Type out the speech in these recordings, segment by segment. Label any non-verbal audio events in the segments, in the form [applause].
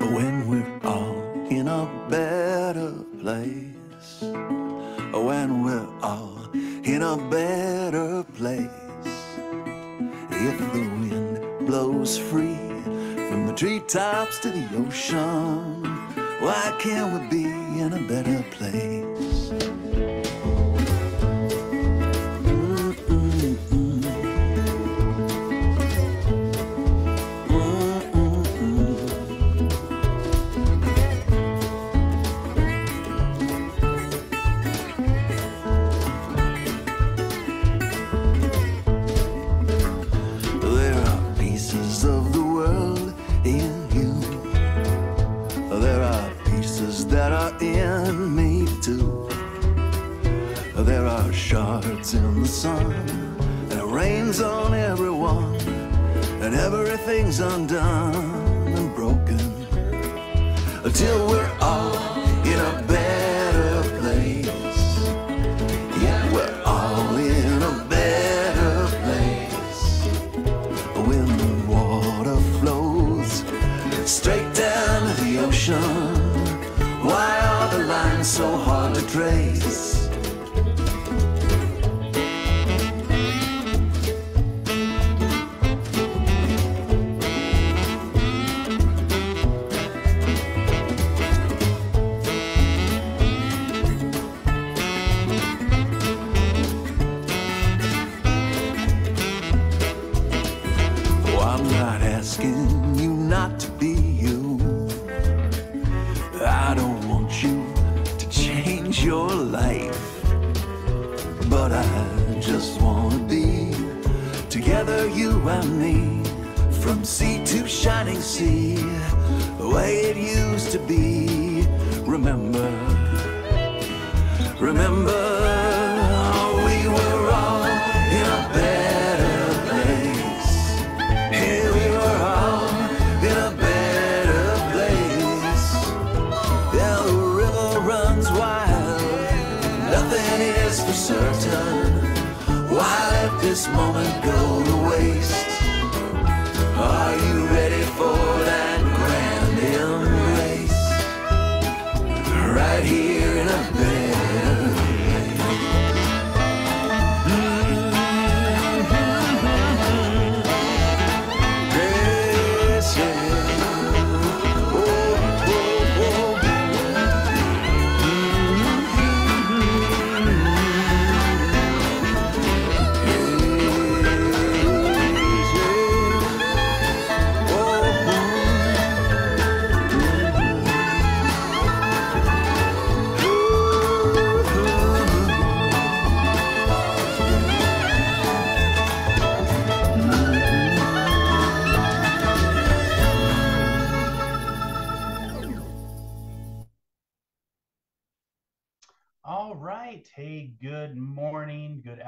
when we're all in a better place. When we're all in a better place. If the wind blows free from the treetops to the ocean, why can't we be in a better place? Shards in the sun, and it rains on everyone, and everything's undone and broken until we're all in a better place. Yeah, we're all in a better place when the water flows straight down to the ocean. Why are the lines so hard to trace? Shining sea, the way it used to be. Remember, remember,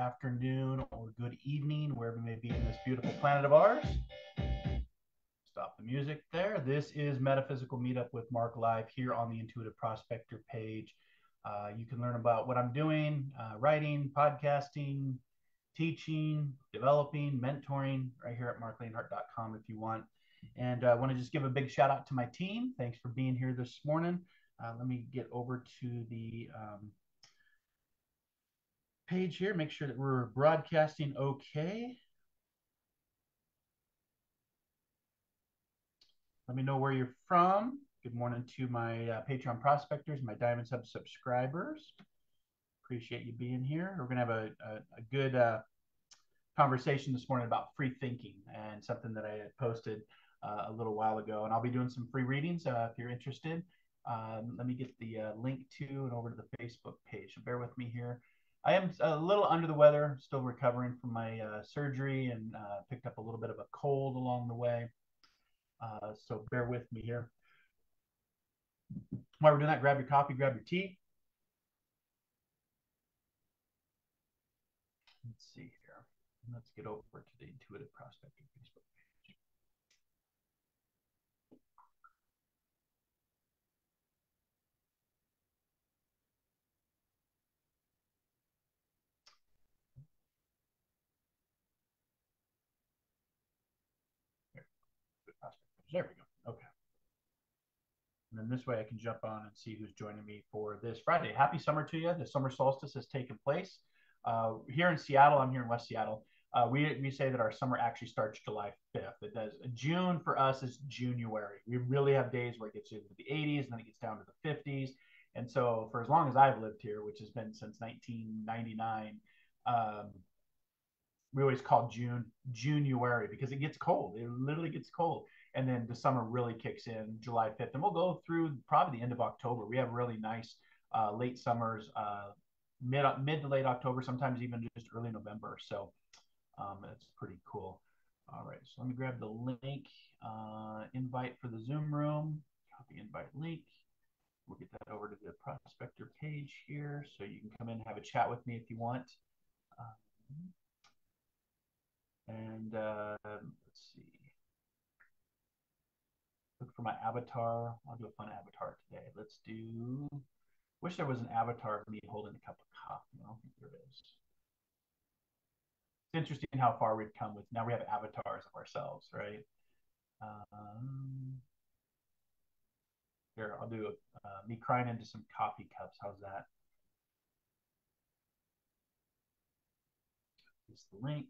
afternoon, or good evening, wherever you may be in this beautiful planet of ours. Stop the music there. This is Metaphysical Meetup with Marc Live here on the Intuitive Prospector page. Uh, you can learn about what I'm doing, uh, writing, podcasting, teaching, developing, mentoring right here at marclainhart.com if you want. And I want to just give a big shout out to my team. Thanks for being here this morning. Uh, let me get over to the um, page here, make sure that we're broadcasting okay. Let me know where you're from. Good morning to my uh, Patreon prospectors, my Diamonds Hub subscribers. Appreciate you being here. We're going to have a, a, a good uh, conversation this morning about free thinking and something that I had posted uh, a little while ago. And I'll be doing some free readings uh, if you're interested. Um, let me get the uh, link to and over to the Facebook page. So bear with me here. I am a little under the weather, still recovering from my uh, surgery and uh, picked up a little bit of a cold along the way. Uh, so bear with me here. While we're doing that, grab your coffee, grab your tea. Let's see here. Let's get over to the Intuitive Prospector Facebook page. There we go. Okay. And then this way I can jump on and see who's joining me for this Friday. Happy summer to you. The summer solstice has taken place. Uh, here in Seattle, I'm here in West Seattle. Uh, we, we say that our summer actually starts July 5th. It does. June for us is January. We really have days where it gets into the 80s and then it gets down to the 50s. And so for as long as I've lived here, which has been since 1999, um, we always call June January because it gets cold. It literally gets cold. And then the summer really kicks in July 5th. And we'll go through probably the end of October. We have really nice uh, late summers, uh, mid, mid to late October, sometimes even just early November. So um, it's pretty cool. All right, so let me grab the link, uh, invite for the Zoom room, copy invite link. We'll get that over to the prospector page here so you can come in and have a chat with me if you want. Um, and uh, let's see. Look for my avatar. I'll do a fun avatar today. Let's do. Wish there was an avatar of me holding a cup of coffee. I don't think there is. It's interesting how far we've come with now we have avatars of ourselves, right? Um, here, I'll do uh, me crying into some coffee cups. How's that? Here's the link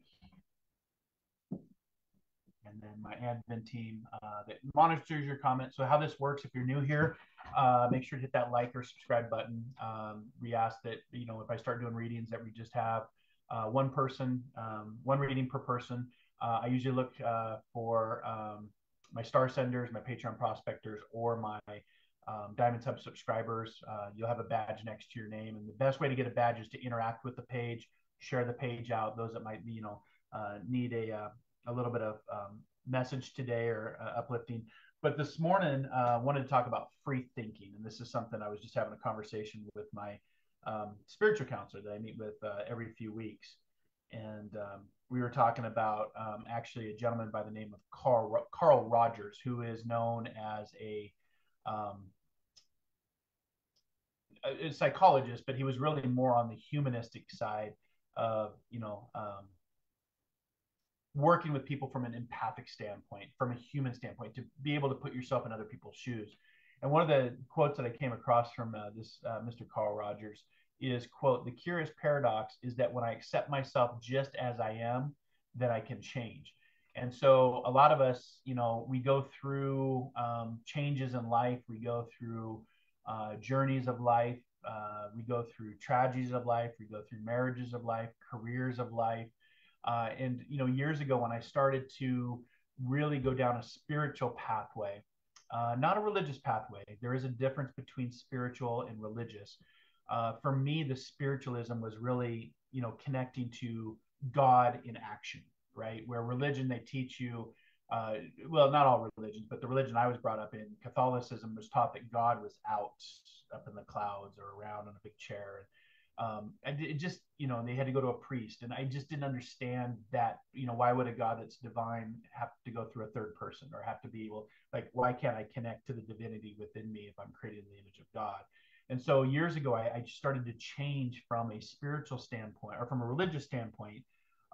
then my admin team uh, that monitors your comments. So how this works, if you're new here, uh, make sure to hit that like or subscribe button. Um, we ask that, you know, if I start doing readings that we just have uh, one person, um, one reading per person. Uh, I usually look uh, for um, my star senders, my Patreon prospectors, or my um, Diamonds Hub subscribers. Uh, you'll have a badge next to your name. And the best way to get a badge is to interact with the page, share the page out. Those that might be, you know, need a a little bit of um, message today or uh, uplifting. But this morning, I uh, wanted to talk about free thinking. And this is something I was just having a conversation with my um, spiritual counselor that I meet with uh, every few weeks. And um, we were talking about um, actually a gentleman by the name of Carl, Carl Rogers, who is known as a, um, a psychologist, but he was really more on the humanistic side of, you know, um, working with people from an empathic standpoint, from a human standpoint, to be able to put yourself in other people's shoes. And one of the quotes that I came across from uh, this uh, Mr. Carl Rogers is quote, the curious paradox is that when I accept myself just as I am, that I can change. And so a lot of us, you know, we go through um, changes in life, we go through uh, journeys of life, uh, we go through tragedies of life, we go through marriages of life, careers of life, uh, and you know, years ago when I started to really go down a spiritual pathway, uh, not a religious pathway. There is a difference between spiritual and religious. Uh, for me, the spiritualism was really, you know, connecting to God in action, right? Where religion they teach you, uh, well, not all religions, but the religion I was brought up in, Catholicism, was taught that God was out up in the clouds or around on a big chair um, and it just you know they had to go to a priest. And i just didn't understand that you know why would a god that's divine have to go through a third person or have to be well like why can't i connect to the divinity within me if i'm created in the image of god? And so years ago i, I started to change from a spiritual standpoint or from a religious standpoint.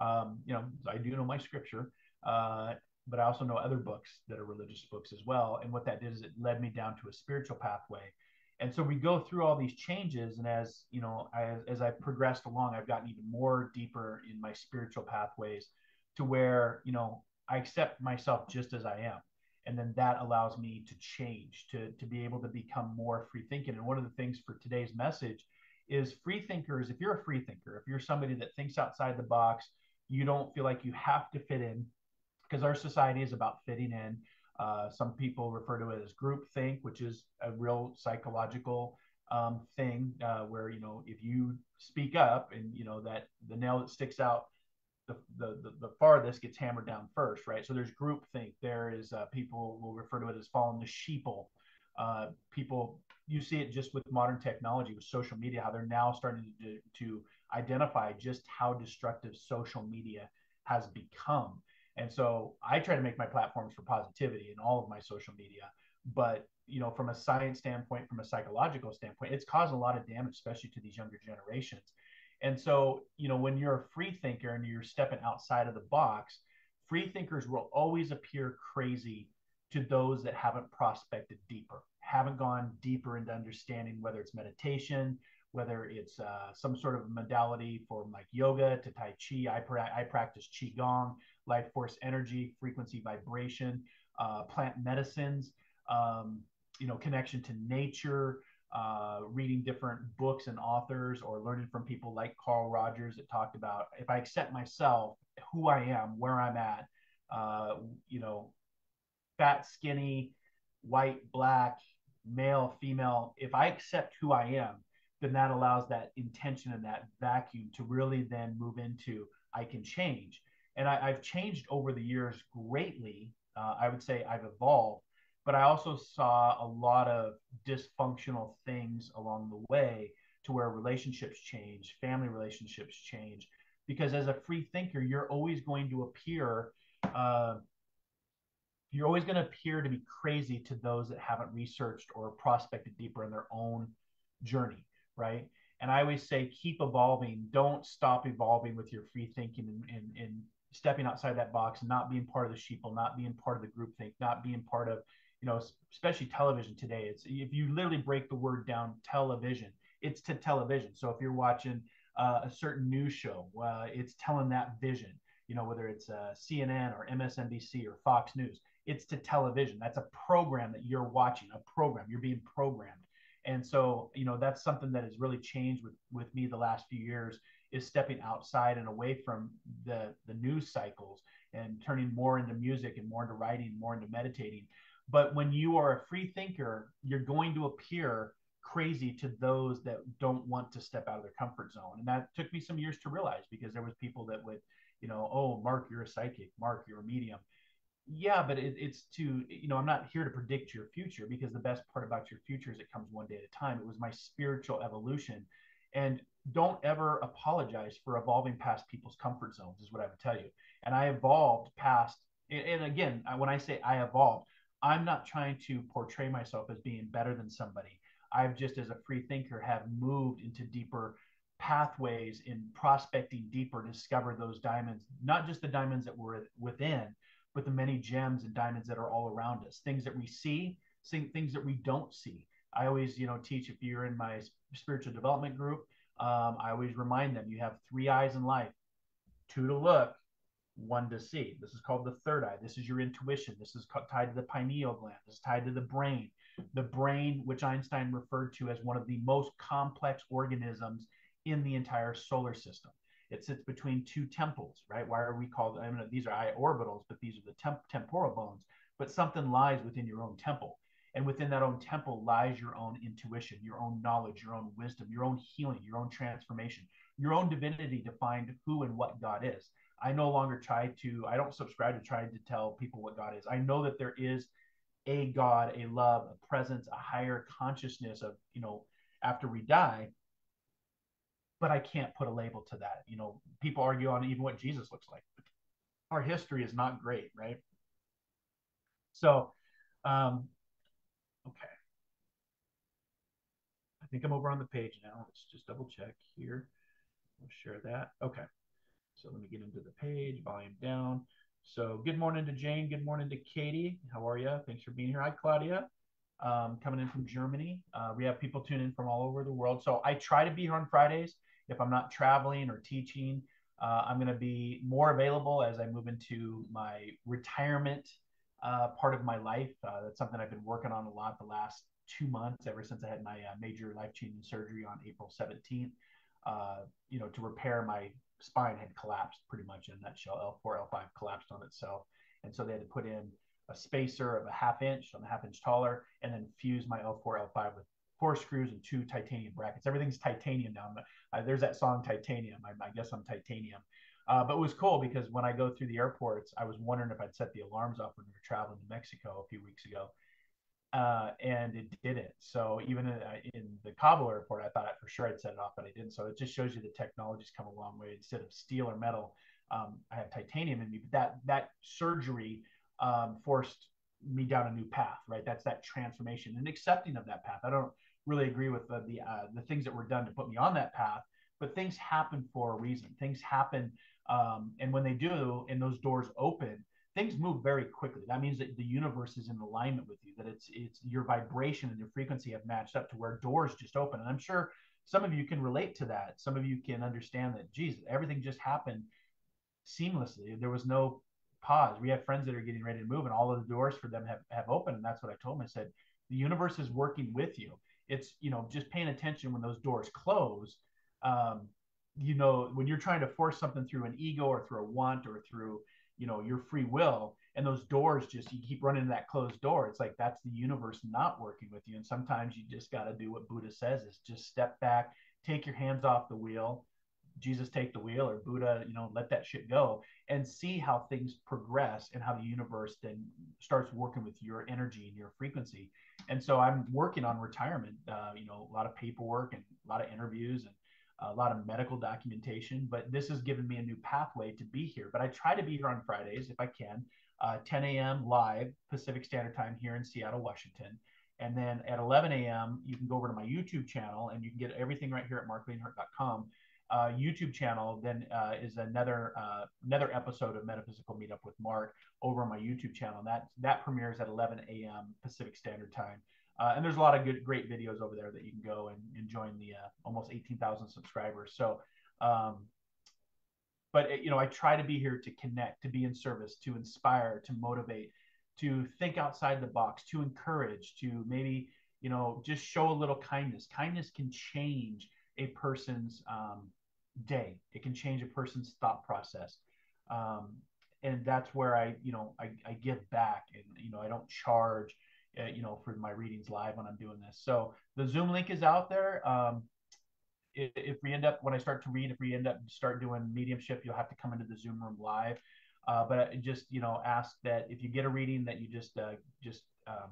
Um, you know i do know my scripture uh, but i also know other books that are religious books as well. And what that did is it led me down to a spiritual pathway and so we go through all these changes and as you know as, as i progressed along i've gotten even more deeper in my spiritual pathways to where you know i accept myself just as i am. And then that allows me to change to to be able to become more free thinking. And one of the things for today's message is free thinkers if you're a free thinker if you're somebody that thinks outside the box you don't feel like you have to fit in because our society is about fitting in uh, some people refer to it as group think, which is a real psychological um, thing uh, where you know if you speak up and you know that the nail that sticks out the, the, the, the farthest gets hammered down first, right? So there's group think. There is uh, people will refer to it as following the sheeple. Uh, people, you see it just with modern technology, with social media, how they're now starting to, to identify just how destructive social media has become. And so I try to make my platforms for positivity in all of my social media. But you know, from a science standpoint, from a psychological standpoint, it's caused a lot of damage, especially to these younger generations. And so, you know, when you're a free thinker and you're stepping outside of the box, free thinkers will always appear crazy to those that haven't prospected deeper, haven't gone deeper into understanding whether it's meditation, whether it's uh, some sort of modality for like yoga to Tai Chi. I, pra- I practice Qigong, life force energy, frequency vibration, uh, plant medicines, um, you know, connection to nature, uh, reading different books and authors or learning from people like Carl Rogers that talked about if I accept myself, who I am, where I'm at, uh, you know, fat, skinny, white, black, male, female, if I accept who I am, then that allows that intention and that vacuum to really then move into I can change. And I, have changed over the years greatly. Uh, I would say I've evolved, but I also saw a lot of dysfunctional things along the way to where relationships change, family relationships change. Because as a free thinker, you're always going to appear uh, you're always going to appear to be crazy to those that haven't researched or prospected deeper in their own journey, right? And I always say, keep evolving. Don't stop evolving with your free thinking and, and, and stepping outside that box, and not being part of the sheeple, not being part of the group think, not being part of, you know, especially television today. It's if you literally break the word down, television, it's to television. So if you're watching uh, a certain news show, uh, it's telling that vision. You know, whether it's uh, CNN or MSNBC or Fox News, it's to television. That's a program that you're watching, a program. You're being programmed. And so, you know, that's something that has really changed with with me the last few years is stepping outside and away from the the news cycles and turning more into music and more into writing, more into meditating. But when you are a free thinker, you're going to appear crazy to those that don't want to step out of their comfort zone. And that took me some years to realize because there was people that would, you know, oh, Marc, you're a psychic. Marc, you're a medium yeah but it, it's to you know i'm not here to predict your future because the best part about your future is it comes one day at a time it was my spiritual evolution and don't ever apologize for evolving past people's comfort zones is what i would tell you. And i evolved past and again when i say i evolved i'm not trying to portray myself as being better than somebody. I've just as a free thinker have moved into deeper pathways in prospecting deeper discover those diamonds not just the diamonds that were within but the many gems and diamonds that are all around us, things that we see, things that we don't see. I always, you know, teach if you're in my spiritual development group, um, I always remind them you have three eyes in life two to look, one to see. This is called the third eye. This is your intuition. This is tied to the pineal gland. This is tied to the brain. The brain, which Einstein referred to as one of the most complex organisms in the entire solar system. It sits between two temples, right? Why are we called? I mean, these are eye orbitals, but these are the temp- temporal bones. But something lies within your own temple. And within that own temple lies your own intuition, your own knowledge, your own wisdom, your own healing, your own transformation, your own divinity to find who and what God is. I no longer try to, I don't subscribe to trying to tell people what God is. I know that there is a God, a love, a presence, a higher consciousness of, you know, after we die but I can't put a label to that. You know, people argue on even what Jesus looks like. Our history is not great, right? So, um, okay. I think I'm over on the page now. Let's just double check here. We'll share that. Okay. So let me get into the page, volume down. So good morning to Jane. Good morning to Katie. How are you? Thanks for being here. Hi, Claudia. Um, coming in from Germany. Uh, we have people tuning in from all over the world. So I try to be here on Fridays if I'm not traveling or teaching, uh, I'm going to be more available as I move into my retirement uh, part of my life. Uh, that's something I've been working on a lot the last two months, ever since I had my uh, major life changing surgery on April 17th. Uh, you know, to repair my spine had collapsed pretty much in a nutshell. L4, L5 collapsed on itself. And so they had to put in a spacer of a half inch, on a half inch taller, and then fuse my L4, L5 with four screws and two titanium brackets. Everything's titanium now. Uh, there's that song Titanium. I, I guess I'm titanium. Uh, but it was cool because when I go through the airports, I was wondering if I'd set the alarms off when we were traveling to Mexico a few weeks ago. Uh, and it didn't. So even in, uh, in, the Cabo airport, I thought for sure I'd set it off, but I didn't. So it just shows you the technology's come a long way. Instead of steel or metal, um, I have titanium in me. But that that surgery um, forced me down a new path, right? That's that transformation and accepting of that path. I don't really agree with the the, uh, the things that were done to put me on that path. But things happen for a reason. Things happen, um, and when they do, and those doors open, things move very quickly. That means that the universe is in alignment with you, that it's it's your vibration and your frequency have matched up to where doors just open. And I'm sure some of you can relate to that. Some of you can understand that, geez, everything just happened seamlessly. There was no pause. We have friends that are getting ready to move, and all of the doors for them have, have opened. And that's what I told them. I said, the universe is working with you. It's, you know, just paying attention when those doors close. Um, you know, when you're trying to force something through an ego or through a want or through, you know, your free will, and those doors just, you keep running that closed door. It's like that's the universe not working with you. And sometimes you just got to do what Buddha says is just step back, take your hands off the wheel, Jesus take the wheel or Buddha, you know, let that shit go and see how things progress and how the universe then starts working with your energy and your frequency. And so I'm working on retirement, uh, you know, a lot of paperwork and a lot of interviews and a lot of medical documentation, but this has given me a new pathway to be here. But I try to be here on Fridays if I can, uh, 10 a.m. live Pacific Standard Time here in Seattle, Washington. And then at 11 a.m., you can go over to my YouTube channel and you can get everything right here at marclainhart.com uh, YouTube channel then uh, is another uh, another episode of Metaphysical Meetup with Marc over on my YouTube channel. That that premieres at 11 a.m. Pacific Standard Time. Uh, and there's a lot of good, great videos over there that you can go and, and join the uh, almost 18,000 subscribers. So, um, but it, you know, I try to be here to connect, to be in service, to inspire, to motivate, to think outside the box, to encourage, to maybe you know just show a little kindness. Kindness can change a person's um, day. It can change a person's thought process. Um, and that's where I, you know, I, I give back and, you know, I don't charge, uh, you know, for my readings live when I'm doing this. So the Zoom link is out there. Um, if, if we end up, when I start to read, if we end up start doing mediumship, you'll have to come into the Zoom room live. Uh, but just, you know, ask that if you get a reading that you just, uh, just, um,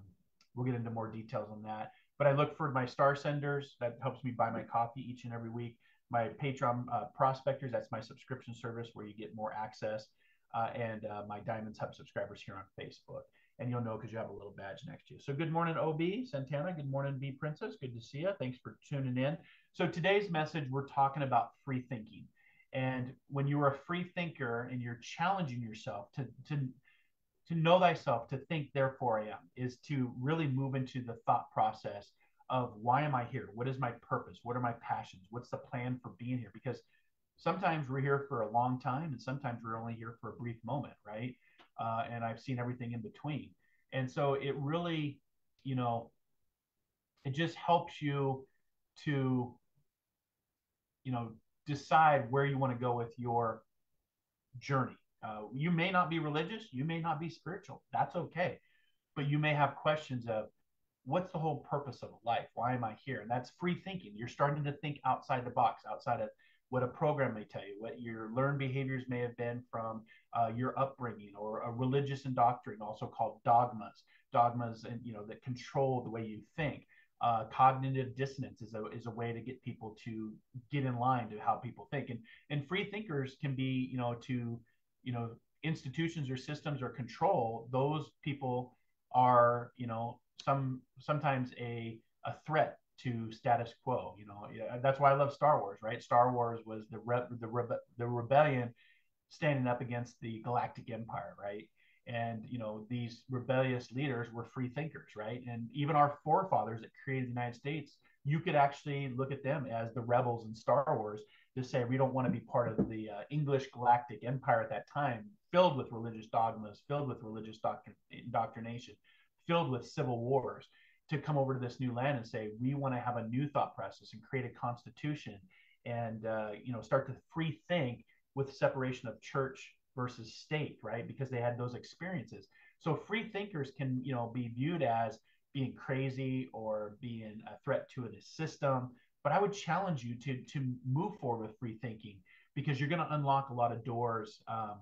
we'll get into more details on that. But I look for my star senders that helps me buy my coffee each and every week my Patreon uh, prospectors. That's my subscription service where you get more access, uh, and uh, my Diamonds Hub subscribers here on Facebook. And you'll know because you have a little badge next to you. So good morning, OB Santana. Good morning, B Princess. Good to see you. Thanks for tuning in. So today's message, we're talking about free thinking. And when you're a free thinker and you're challenging yourself to to to know thyself, to think, therefore I am, is to really move into the thought process of why am I here? What is my purpose? What are my passions? What's the plan for being here? Because sometimes we're here for a long time and sometimes we're only here for a brief moment, right? Uh, and I've seen everything in between. And so it really, you know, it just helps you to, you know, decide where you want to go with your journey. Uh, you may not be religious, you may not be spiritual. That's okay. But you may have questions of, what's the whole purpose of life? Why am I here? And that's free thinking. You're starting to think outside the box, outside of what a program may tell you, what your learned behaviors may have been from uh, your upbringing or a religious indoctrination, also called dogmas, dogmas and you know that control the way you think. Uh, cognitive dissonance is a, is a way to get people to get in line to how people think and and free thinkers can be you know to you know institutions or systems or control those people are you know some sometimes a a threat to status quo. You know, yeah, that's why I love Star Wars. Right? Star Wars was the re- the the rebellion standing up against the Galactic Empire. Right? And you know, these rebellious leaders were free thinkers. Right? And even our forefathers that created the United States, you could actually look at them as the rebels in Star Wars to say we don't want to be part of the uh, English Galactic Empire at that time, filled with religious dogmas, filled with religious doctrin- indoctrination filled with civil wars to come over to this new land and say we want to have a new thought process and create a constitution and uh, you know start to free think with separation of church versus state right? Because they had those experiences. So free thinkers can you know be viewed as being crazy or being a threat to the system. But i would challenge you to to move forward with free thinking because you're going to unlock a lot of doors um,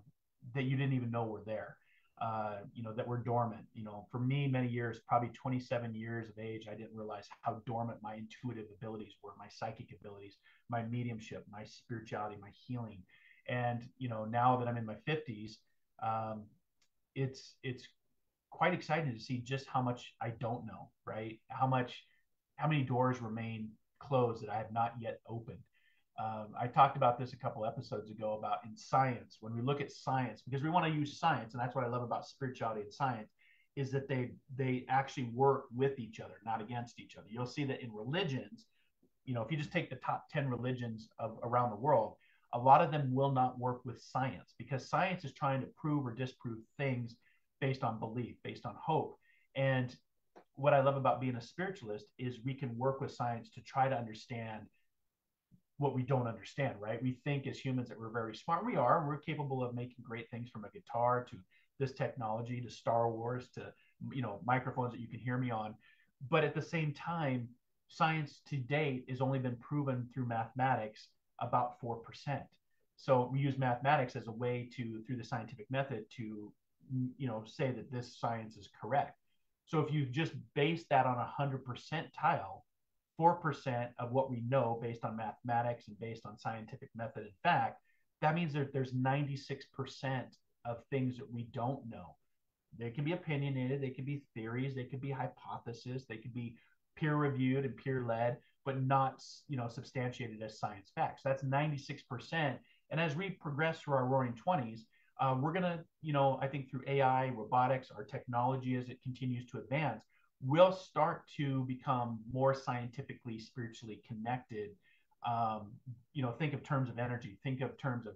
that you didn't even know were there uh, you know, that were dormant. You know, for me, many years, probably 27 years of age, I didn't realize how dormant my intuitive abilities were, my psychic abilities, my mediumship, my spirituality, my healing. And you know, now that I'm in my 50s, um, it's it's quite exciting to see just how much I don't know, right? How much, how many doors remain closed that I have not yet opened. Um, I talked about this a couple episodes ago about in science, when we look at science, because we want to use science, and that's what I love about spirituality and science, is that they they actually work with each other, not against each other. You'll see that in religions, you know, if you just take the top 10 religions of around the world, a lot of them will not work with science because science is trying to prove or disprove things based on belief, based on hope. And what I love about being a spiritualist is we can work with science to try to understand what we don't understand, right? We think as humans that we're very smart. We are. We're capable of making great things from a guitar to this technology to Star Wars to you know microphones that you can hear me on. But at the same time, science to date has only been proven through mathematics about 4%. So we use mathematics as a way to, through the scientific method, to you know say that this science is correct. So if you just base that on a 100 percentile, 4% of what we know based on mathematics and based on scientific method and fact, that means that there's 96% of things that we don't know. They can be opinionated, they can be theories, they could be hypotheses, they could be peer reviewed and peer led, but not you know substantiated as science facts. That's 96%. And as we progress through our roaring 20s, uh, we're gonna, you know, I think through AI, robotics, our technology as it continues to advance, we'll start to become more scientifically, spiritually connected. Um, you know, think of terms of energy, think of terms of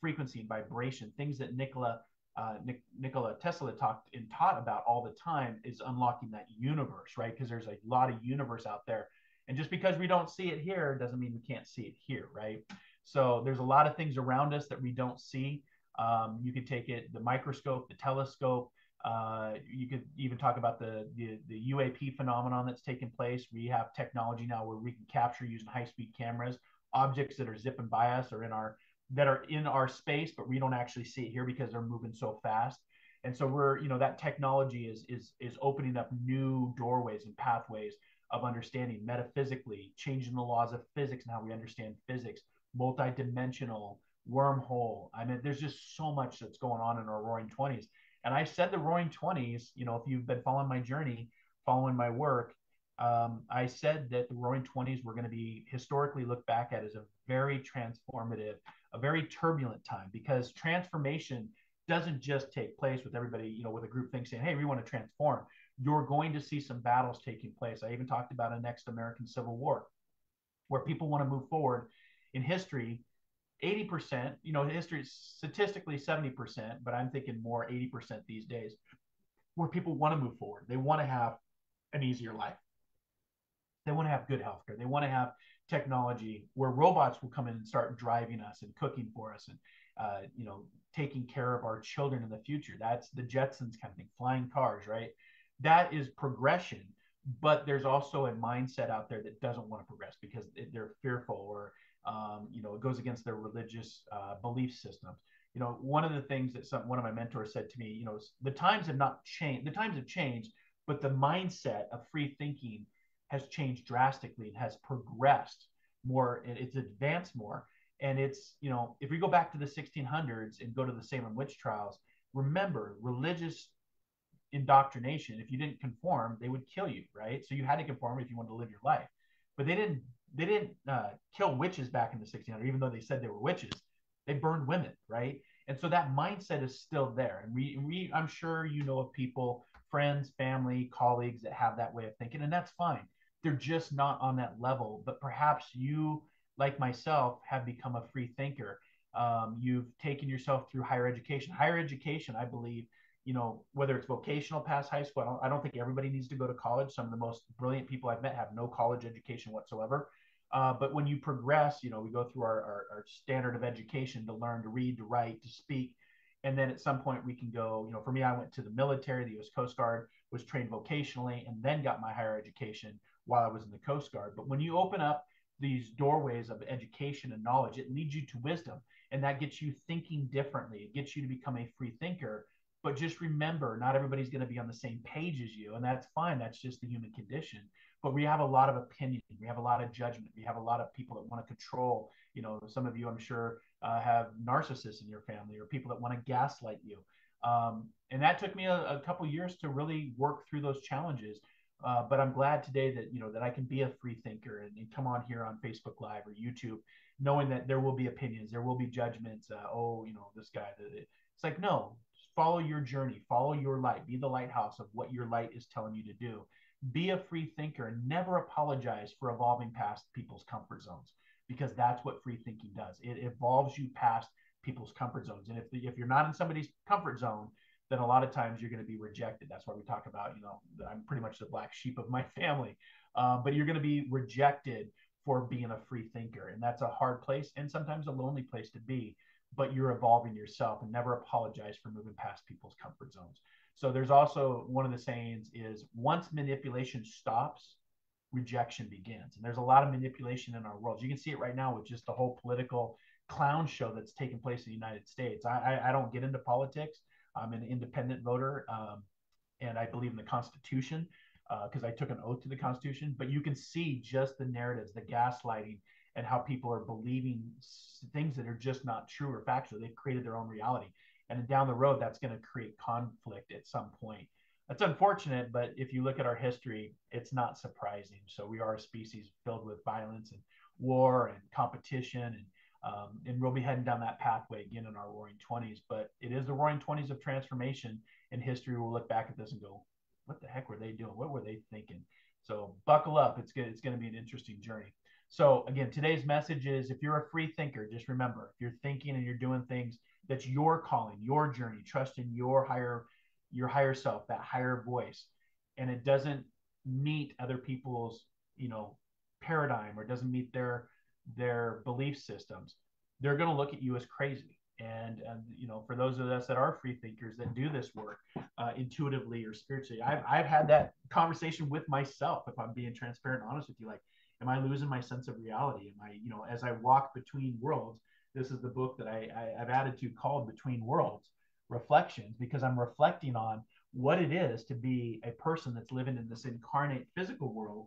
frequency and vibration, things that Nikola uh, Nikola Tesla talked and taught about all the time is unlocking that universe, right? Because there's a lot of universe out there. And just because we don't see it here doesn't mean we can't see it here, right? So there's a lot of things around us that we don't see. Um, you can take it the microscope, the telescope. Uh, you could even talk about the, the, the UAP phenomenon that's taking place. We have technology now where we can capture using high speed cameras objects that are zipping by us or in our that are in our space, but we don't actually see it here because they're moving so fast. And so we're, you know, that technology is is is opening up new doorways and pathways of understanding metaphysically, changing the laws of physics and how we understand physics, multidimensional, wormhole. I mean, there's just so much that's going on in our roaring 20s. And I said the roaring 20s, you know, if you've been following my journey, following my work, um, I said that the roaring 20s were going to be historically looked back at as a very transformative a very turbulent time because transformation doesn't just take place with everybody, you know, with a group think saying, hey, we want to transform. You're going to see some battles taking place. I even talked about a next American Civil War where people want to move forward in history. 80%, you know, history is statistically 70%, but I'm thinking more 80% these days, where people want to move forward. They want to have an easier life. They want to have good healthcare. They want to have technology where robots will come in and start driving us and cooking for us and uh, you know taking care of our children in the future that's the jetsons kind of thing flying cars right that is progression but there's also a mindset out there that doesn't want to progress because they're fearful or um, you know it goes against their religious uh, belief systems. You know one of the things that some one of my mentors said to me you know the times have not changed the times have changed but the mindset of free thinking has changed drastically. And has progressed more it's advanced more. And it's you know if we go back to the 1600s and go to the salem witch trials remember religious indoctrination if you didn't conform they would kill you right? So you had to conform if you wanted to live your life. But they didn't they didn't uh, kill witches back in the 1600s even though they said they were witches they burned women right and so that mindset is still there and we, we i'm sure you know of people friends family colleagues that have that way of thinking and that's fine they're just not on that level. But perhaps you, like myself, have become a free thinker. Um, you've taken yourself through higher education. Higher education, I believe, you know, whether it's vocational past high school, I don't, I don't think everybody needs to go to college. Some of the most brilliant people I've met have no college education whatsoever. Uh, but when you progress, you know, we go through our, our, our, standard of education to learn to read, to write, to speak. And then at some point we can go, you know, for me, I went to the military, the US Coast Guard, was trained vocationally, and then got my higher education while I was in the Coast Guard. But when you open up these doorways of education and knowledge, it leads you to wisdom. And that gets you thinking differently. It gets you to become a free thinker. But just remember, not everybody's going to be on the same page as you. And that's fine. That's just the human condition. But we have a lot of opinion. We have a lot of judgment. We have a lot of people that want to control. You know, some of you, I'm sure, uh, have narcissists in your family or people that want to gaslight you. Um, and that took me a, a couple years to really work through those challenges Uh, but I'm glad today that you know that I can be a free thinker and, and, come on here on Facebook Live or YouTube, knowing that there will be opinions, there will be judgments. Uh, oh, you know this guy. It's like no, follow your journey, follow your light, be the lighthouse of what your light is telling you to do. Be a free thinker and never apologize for evolving past people's comfort zones because that's what free thinking does. It evolves you past people's comfort zones. And if the, if you're not in somebody's comfort zone, then a lot of times you're going to be rejected. That's why we talk about, you know, I'm pretty much the black sheep of my [laughs] family. Uh, but you're going to be rejected for being a free thinker. And that's a hard place and sometimes a lonely place to be. But you're evolving yourself and never apologize for moving past people's comfort zones. So there's also one of the sayings is once manipulation stops, rejection begins. And there's a lot of manipulation in our world. You can see it right now with just the whole political clown show that's taking place in the United States. I, I, I don't get into politics. I'm an independent voter, um, and I believe in the Constitution because uh, I took an oath to the Constitution. But you can see just the narratives, the gaslighting, and how people are believing things that are just not true or factual. They've created their own reality, and down the road, that's going to create conflict at some point. That's unfortunate, but if you look at our history, it's not surprising. So we are a species filled with violence and war and competition and um, and we'll be heading down that pathway again in our roaring 20s. But it is the roaring 20s of transformation. And history will look back at this and go, what the heck were they doing? What were they thinking? So buckle up. It's good. It's going to be an interesting journey. So again, today's message is if you're a free thinker, just remember if you're thinking and you're doing things that's your calling, your journey, trust in your higher, your higher self, that higher voice, and it doesn't meet other people's, you know, paradigm or doesn't meet their their belief systems, they're going to look at you as crazy. And, and you know, for those of us that are free thinkers that do this work uh, intuitively or spiritually, I've, I've had that conversation with myself. If I'm being transparent and honest with you, like, am I losing my sense of reality? Am I, you know, as I walk between worlds, this is the book that I, I, I've added to called Between Worlds Reflections because I'm reflecting on what it is to be a person that's living in this incarnate physical world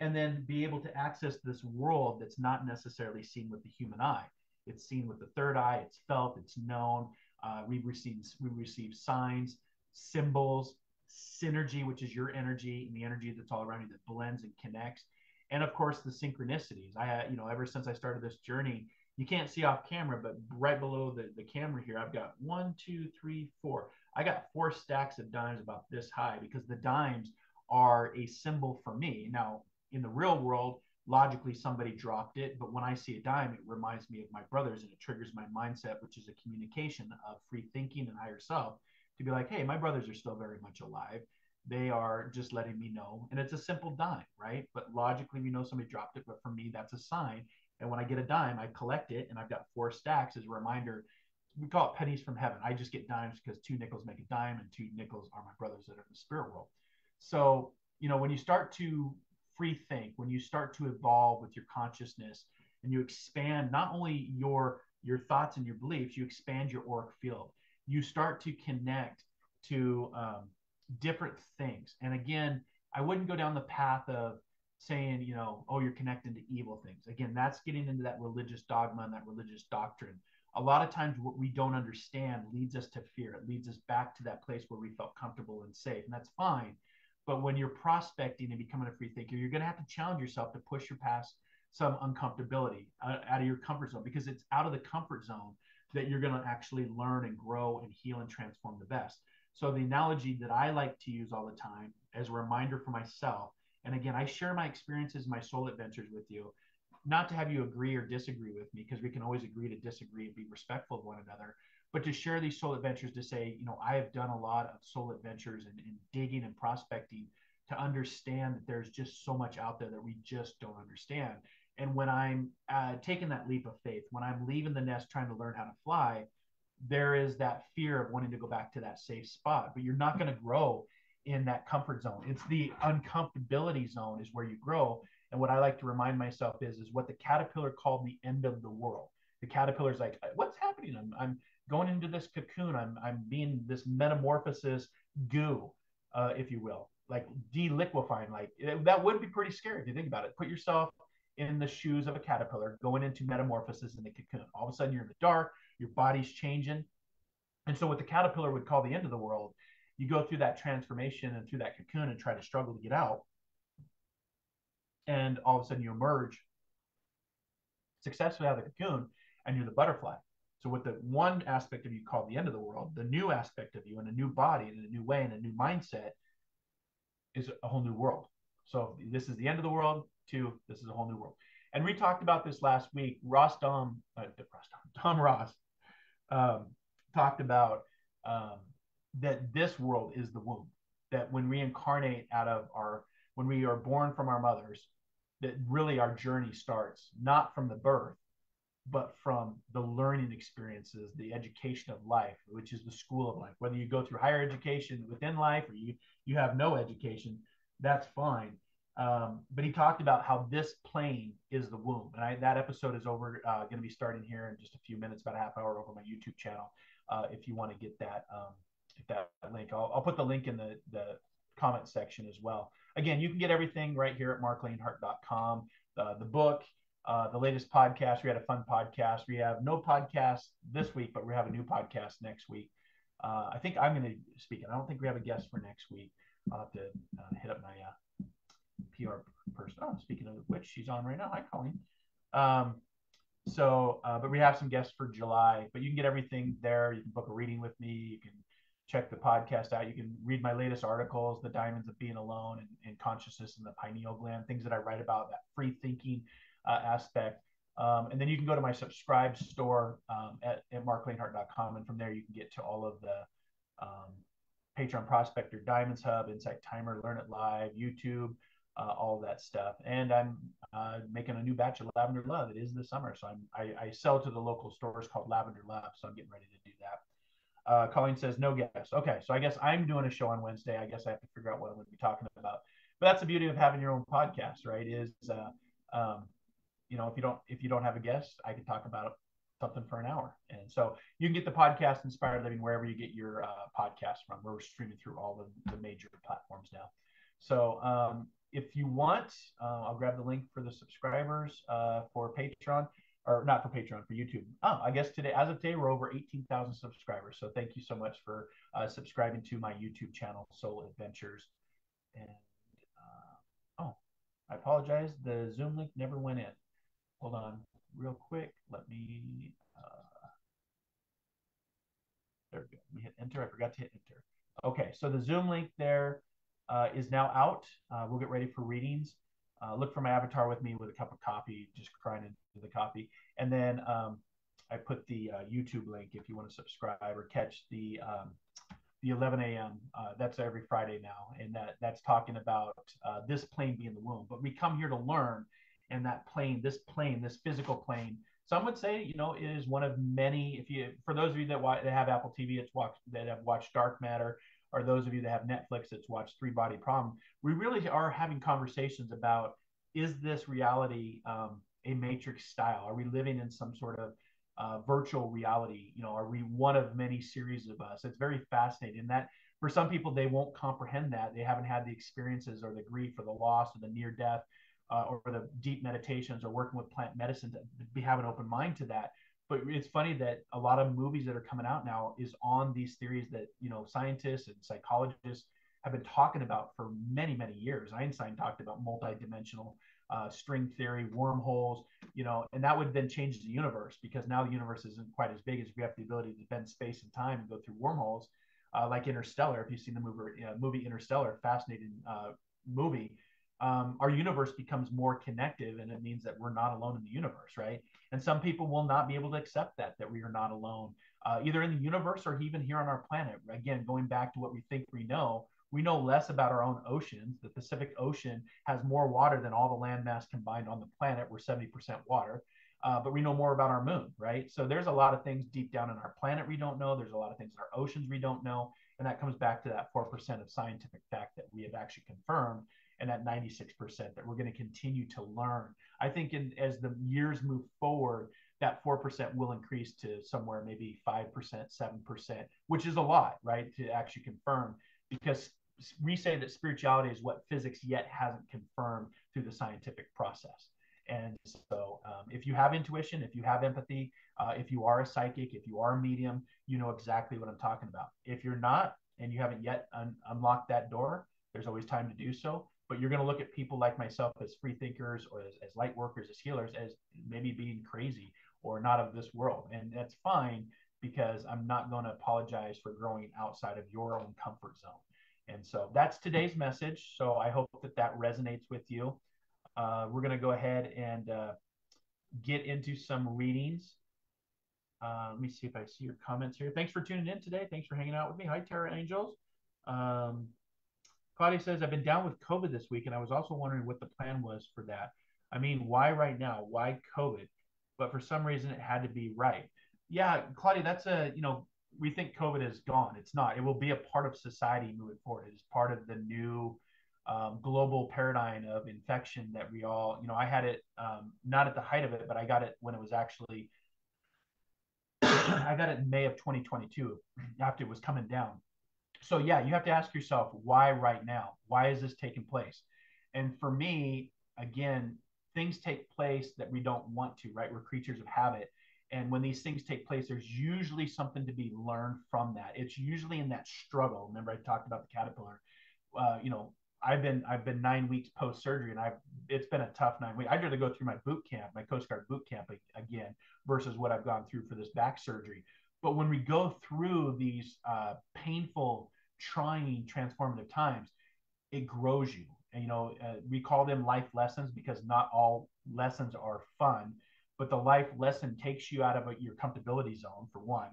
and then be able to access this world that's not necessarily seen with the human eye. It's seen with the third eye. It's felt. It's known. Uh, we receive we receive signs, symbols, synergy, which is your energy and the energy that's all around you that blends and connects, and of course the synchronicities. I you know ever since I started this journey, you can't see off camera, but right below the, the camera here, I've got one, two, three, four. I got four stacks of dimes about this high because the dimes are a symbol for me. Now, in the real world, logically somebody dropped it, but when I see a dime, it reminds me of my brothers and it triggers my mindset, which is a communication of free thinking and higher self to be like, hey, my brothers are still very much alive. They are just letting me know. And it's a simple dime, right? But logically, we know somebody dropped it. But for me, that's a sign. And when I get a dime, I collect it and I've got four stacks as a reminder. We call it pennies from heaven. I just get dimes because two nickels make a dime and two nickels are my brothers that are in the spirit world. So, you know, when you start to free think, when you start to evolve with your consciousness and you expand not only your your thoughts and your beliefs, you expand your auric field. You start to connect to um, different things. And again, I wouldn't go down the path of saying, you know, oh, you're connecting to evil things. Again, that's getting into that religious dogma and that religious doctrine. A lot of times, what we don't understand leads us to fear. It leads us back to that place where we felt comfortable and safe. And that's fine. But when you're prospecting and becoming a free thinker, you're going to have to challenge yourself to push your past some uncomfortability uh, out of your comfort zone because it's out of the comfort zone that you're going to actually learn and grow and heal and transform the best. So, the analogy that I like to use all the time as a reminder for myself, and again, I share my experiences, my soul adventures with you, not to have you agree or disagree with me, because we can always agree to disagree and be respectful of one another but to share these soul adventures to say, you know, I have done a lot of soul adventures and, and digging and prospecting to understand that there's just so much out there that we just don't understand. And when I'm uh, taking that leap of faith, when I'm leaving the nest trying to learn how to fly, there is that fear of wanting to go back to that safe spot. But you're not going to grow in that comfort zone. It's the uncomfortability zone is where you grow. And what I like to remind myself is, is what the caterpillar called the end of the world. The caterpillar is like, what's happening? I'm, I'm going into this cocoon. I'm I'm being this metamorphosis goo, uh, if you will, like deliquifying. Like that would be pretty scary if you think about it. Put yourself in the shoes of a caterpillar going into metamorphosis in the cocoon. All of a sudden, you're in the dark. Your body's changing. And so, what the caterpillar would call the end of the world you go through that transformation and through that cocoon and try to struggle to get out and all of a sudden you emerge successfully out of the cocoon and you're the butterfly. So with the one aspect of you called the end of the world the new aspect of you and a new body and a new way and a new mindset is a whole new world. So this is the end of the world two this is a whole new world. And we talked about this last week. Ross dom uh, ross dom, tom ross um, talked about um, that this world is the womb that when we incarnate out of our when we are born from our mothers that really our journey starts not from the birth but from the learning experiences the education of life which is the school of life. Whether you go through higher education within life or you you have no education that's fine. Um, but he talked about how this plane is the womb. And I, that episode is over uh, going to be starting here in just a few minutes about a half hour over my youtube channel uh, if you want to get that um, that link. I'll, I'll put the link in the, the comment section as well. Again, you can get everything right here at marclainhart.com. Uh, the book, uh, the latest podcast. We had a fun podcast. We have no podcast this week, but we have a new podcast next week. Uh, I think I'm going to speak. I don't think we have a guest for next week. I'll have to uh, hit up my uh, PR person. Oh, speaking of which, she's on right now. Hi, Colleen. Um, so, uh, but we have some guests for July. But you can get everything there. You can book a reading with me. You can check the podcast out. You can read my latest articles, The Diamonds of Being Alone and, and Consciousness and the Pineal Gland, things that I write about, that free thinking uh, aspect. Um, and then you can go to my subscribe store um, at, at marclainhart.com. And from there, you can get to all of the um, Patreon Prospector, Diamonds Hub, Insight Timer, Learn It Live, YouTube, uh, all that stuff. And I'm uh, making a new batch of Lavender Love. It is the summer. So I'm, I, I sell to the local stores called Lavender Love. So I'm getting ready to do. Uh, Colleen says no guest. Okay, so I guess I'm doing a show on Wednesday. I guess I have to figure out what I'm going to be talking about. But that's the beauty of having your own podcast, right? Is uh, um, you know if you don't if you don't have a guest, I can talk about something for an hour. And so you can get the podcast Inspired Living wherever you get your uh, podcast from. We're streaming through all the, the major platforms now. So um, if you want, uh, I'll grab the link for the subscribers uh, for Patreon or not for Patreon, for YouTube. Oh, I guess today, as of today, we're over 18,000 subscribers. So thank you so much for uh, subscribing to my YouTube channel, Soul Adventures. And uh, oh, I apologize. The Zoom link never went in. Hold on, real quick. Let me. Uh, there we go. Me hit enter. I forgot to hit enter. Okay, so the Zoom link there uh, is now out. Uh, we'll get ready for readings. Uh, look for my avatar with me with a cup of coffee, just crying into the coffee. And then um, I put the uh, YouTube link if you want to subscribe or catch the um, the 11 a.m. Uh, that's every Friday now, and that that's talking about uh, this plane being the womb. But we come here to learn, and that plane, this plane, this physical plane. Some would say, you know, is one of many. If you, for those of you that, that have Apple TV, it's watched that have watched Dark Matter or those of you that have Netflix that's watched Three Body Problem, we really are having conversations about is this reality um, a matrix style? Are we living in some sort of uh, virtual reality? You know, are we one of many series of us? It's very fascinating. That for some people, they won't comprehend that. They haven't had the experiences or the grief or the loss or the near death uh, or the deep meditations or working with plant medicine to be have an open mind to that but it's funny that a lot of movies that are coming out now is on these theories that you know scientists and psychologists have been talking about for many many years. Einstein talked about multidimensional uh, string theory wormholes you know and that would then change the universe because now the universe isn't quite as big as we have the ability to bend space and time and go through wormholes. Uh, like interstellar if you've seen the movie, uh, movie interstellar fascinating uh, movie um, our universe becomes more connected and it means that we're not alone in the universe right and some people will not be able to accept that that we are not alone uh, either in the universe or even here on our planet. Again going back to what we think we know we know less about our own oceans. The pacific ocean has more water than all the landmass combined on the planet. We're 70% water uh, but we know more about our moon right? So there's a lot of things deep down in our planet we don't know. There's a lot of things in our oceans we don't know. And that comes back to that 4% of scientific fact that we have actually confirmed and that 96% that we're going to continue to learn. I think in, as the years move forward, that 4% will increase to somewhere maybe 5%, 7%, which is a lot, right? To actually confirm because we say that spirituality is what physics yet hasn't confirmed through the scientific process. And so, um, if you have intuition, if you have empathy, uh, if you are a psychic, if you are a medium, you know exactly what I'm talking about. If you're not, and you haven't yet un- unlocked that door, there's always time to do so. But you're going to look at people like myself as free thinkers or as, as light workers, as healers, as maybe being crazy or not of this world. And that's fine because I'm not going to apologize for growing outside of your own comfort zone. And so that's today's message. So I hope that that resonates with you. Uh, we're going to go ahead and uh, get into some readings. Uh, let me see if I see your comments here. Thanks for tuning in today. Thanks for hanging out with me. Hi, Terra Angels. Um, Claudia says, I've been down with COVID this week, and I was also wondering what the plan was for that. I mean, why right now? Why COVID? But for some reason, it had to be right. Yeah, Claudia, that's a, you know, we think COVID is gone. It's not. It will be a part of society moving forward. It is part of the new um, global paradigm of infection that we all, you know, I had it um, not at the height of it, but I got it when it was actually, [coughs] I got it in May of 2022 after it was coming down. So, yeah, you have to ask yourself, why right now? Why is this taking place? And for me, again, things take place that we don't want to, right? We're creatures of habit. And when these things take place, there's usually something to be learned from that. It's usually in that struggle. Remember, I talked about the caterpillar. Uh, you know, I've been I've been nine weeks post surgery, and I've it's been a tough nine weeks. I'd rather go through my boot camp, my Coast Guard boot camp again, versus what I've gone through for this back surgery. But when we go through these uh, painful, trying, transformative times, it grows you. And, you know, uh, we call them life lessons because not all lessons are fun but the life lesson takes you out of a, your comfortability zone for one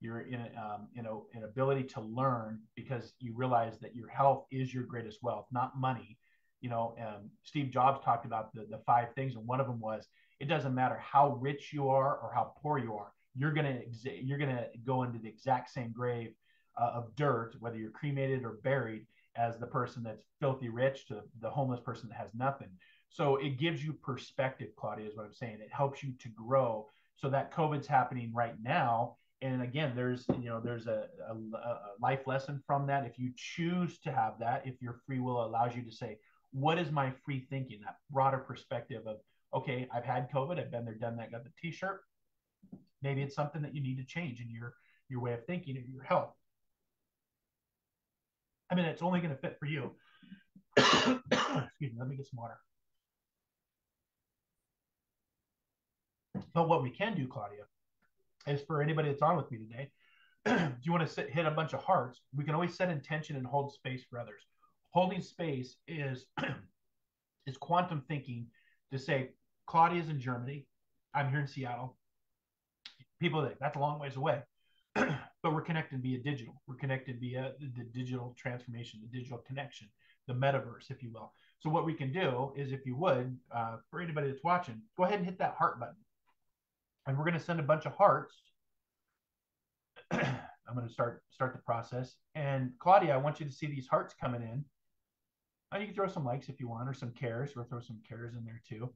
you're in um, you know an ability to learn because you realize that your health is your greatest wealth not money you know um, steve jobs talked about the, the five things and one of them was it doesn't matter how rich you are or how poor you are you're gonna exa- you're gonna go into the exact same grave uh, of dirt whether you're cremated or buried as the person that's filthy rich to the homeless person that has nothing so it gives you perspective, Claudia, is what I'm saying. It helps you to grow. So that COVID's happening right now. And again, there's you know there's a, a, a life lesson from that. If you choose to have that, if your free will allows you to say, what is my free thinking? That broader perspective of, okay, I've had COVID, I've been there, done that, got the T-shirt. Maybe it's something that you need to change in your your way of thinking and your health. I mean, it's only going to fit for you. [coughs] Excuse me. Let me get some water. But what we can do, Claudia, is for anybody that's on with me today, [clears throat] do you want to sit, hit a bunch of hearts? We can always set intention and hold space for others. Holding space is [clears throat] is quantum thinking to say Claudia's in Germany, I'm here in Seattle. People that that's a long ways away, [clears throat] but we're connected via digital. We're connected via the, digital transformation, the digital connection, the metaverse, if you will. So what we can do is, if you would, uh, for anybody that's watching, go ahead and hit that heart button and we're going to send a bunch of hearts. [clears throat] I'm going to start start the process. And Claudia, I want you to see these hearts coming in. And you can throw some likes if you want, or some cares, or throw some cares in there too,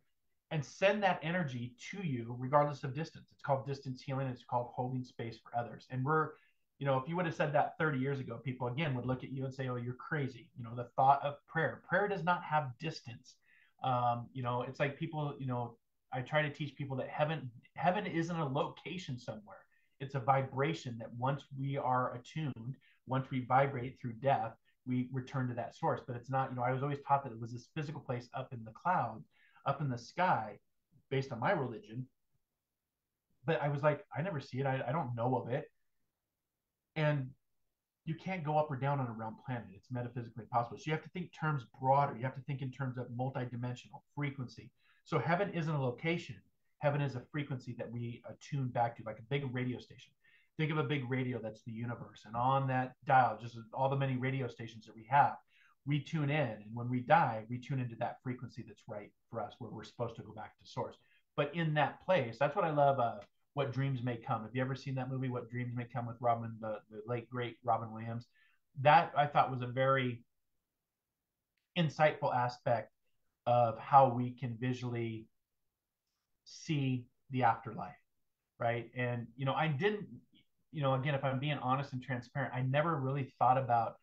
and send that energy to you regardless of distance. It's called distance healing. It's called holding space for others. And we're, you know, if you would have said that 30 years ago, people again would look at you and say, "Oh, you're crazy." You know, the thought of prayer. Prayer does not have distance. Um, you know, it's like people, you know, I try to teach people that heaven heaven isn't a location somewhere. It's a vibration that once we are attuned, once we vibrate through death, we return to that source. But it's not, you know, I was always taught that it was this physical place up in the clouds, up in the sky, based on my religion. But I was like, I never see it. I, I don't know of it. And you can't go up or down on a round planet. It's metaphysically impossible. So you have to think terms broader. You have to think in terms of multidimensional frequency. So heaven isn't a location. Heaven is a frequency that we attune back to, like a big radio station. Think of a big radio that's the universe. And on that dial, just all the many radio stations that we have, we tune in. And when we die, we tune into that frequency that's right for us, where we're supposed to go back to source. But in that place, that's what I love. Uh, what dreams may come. Have you ever seen that movie? What dreams may come with Robin, the, the late great Robin Williams. That I thought was a very insightful aspect of how we can visually see the afterlife right and you know i didn't you know again if i'm being honest and transparent i never really thought about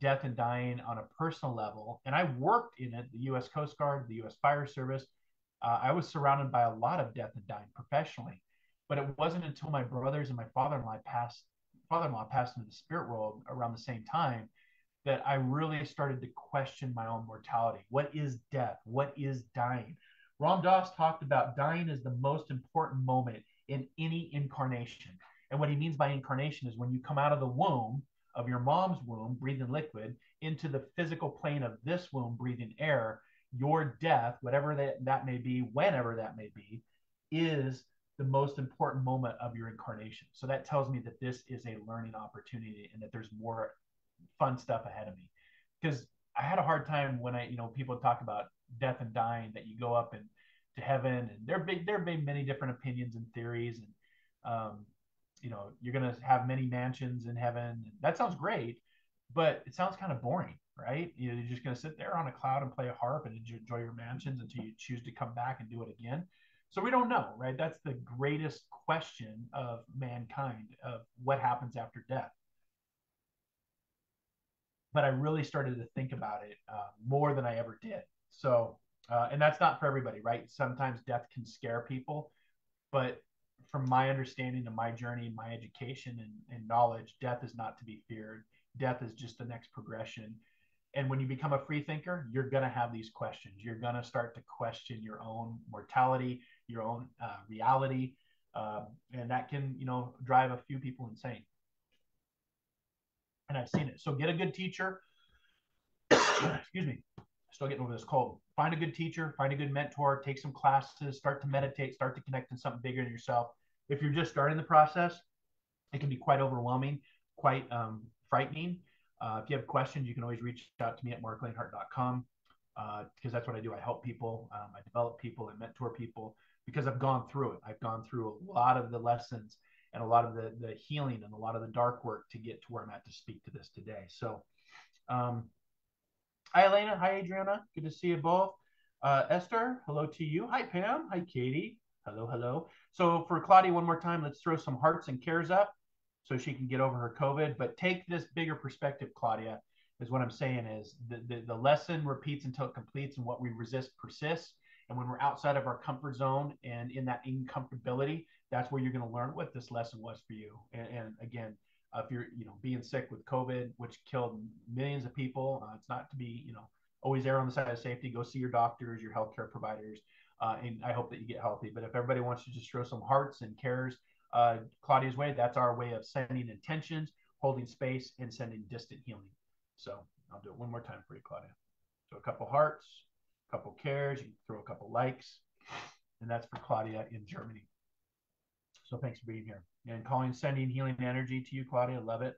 death and dying on a personal level and i worked in it the us coast guard the us fire service uh, i was surrounded by a lot of death and dying professionally but it wasn't until my brothers and my father-in-law passed father-in-law passed into the spirit world around the same time that I really started to question my own mortality. What is death? What is dying? Ram Dass talked about dying is the most important moment in any incarnation. And what he means by incarnation is when you come out of the womb of your mom's womb, breathing liquid, into the physical plane of this womb, breathing air, your death, whatever that, that may be, whenever that may be, is the most important moment of your incarnation. So that tells me that this is a learning opportunity and that there's more fun stuff ahead of me. Because I had a hard time when I, you know, people talk about death and dying that you go up and to heaven, and there be there have been many different opinions and theories, and um, you know, you're gonna have many mansions in heaven. That sounds great, but it sounds kind of boring, right? You're just gonna sit there on a cloud and play a harp and enjoy your mansions until you choose to come back and do it again. So we don't know, right? That's the greatest question of mankind of what happens after death but I really started to think about it uh, more than I ever did. So, uh, and that's not for everybody, right? Sometimes death can scare people, but from my understanding of my journey, and my education and, and knowledge, death is not to be feared. Death is just the next progression. And when you become a free thinker, you're going to have these questions. You're going to start to question your own mortality, your own uh, reality, um, and that can, you know, drive a few people insane and I've seen it. So get a good teacher. [coughs] Excuse me. Still getting over this cold. Find a good teacher, find a good mentor, take some classes, start to meditate, start to connect to something bigger than yourself. If you're just starting the process, it can be quite overwhelming, quite um, frightening. Uh, if you have questions, you can always reach out to me at marclainhart.com because uh, that's what I do. I help people, um, I develop people, I mentor people because I've gone through it. I've gone through a lot of the lessons and a lot of the the healing and a lot of the dark work to get to where I'm at to speak to this today. So, um, hi Elena, hi Adriana, good to see you both. Uh, Esther, hello to you. Hi Pam, hi Katie, hello, hello. So for Claudia, one more time, let's throw some hearts and cares up so she can get over her COVID. But take this bigger perspective, Claudia, is what I'm saying is the, the, the lesson repeats until it completes, and what we resist persists. And when we're outside of our comfort zone and in that uncomfortability, that's where you're going to learn what this lesson was for you. And, and again, uh, if you're, you know, being sick with COVID, which killed millions of people, uh, it's not to be, you know, always err on the side of safety. Go see your doctors, your healthcare providers, uh, and I hope that you get healthy. But if everybody wants to just throw some hearts and cares uh, Claudia's way, that's our way of sending intentions, holding space, and sending distant healing. So I'll do it one more time for you, Claudia. So a couple hearts, a couple cares, you throw a couple likes, and that's for Claudia in Germany. So thanks for being here. And Colleen, sending healing energy to you, Claudia. Love it.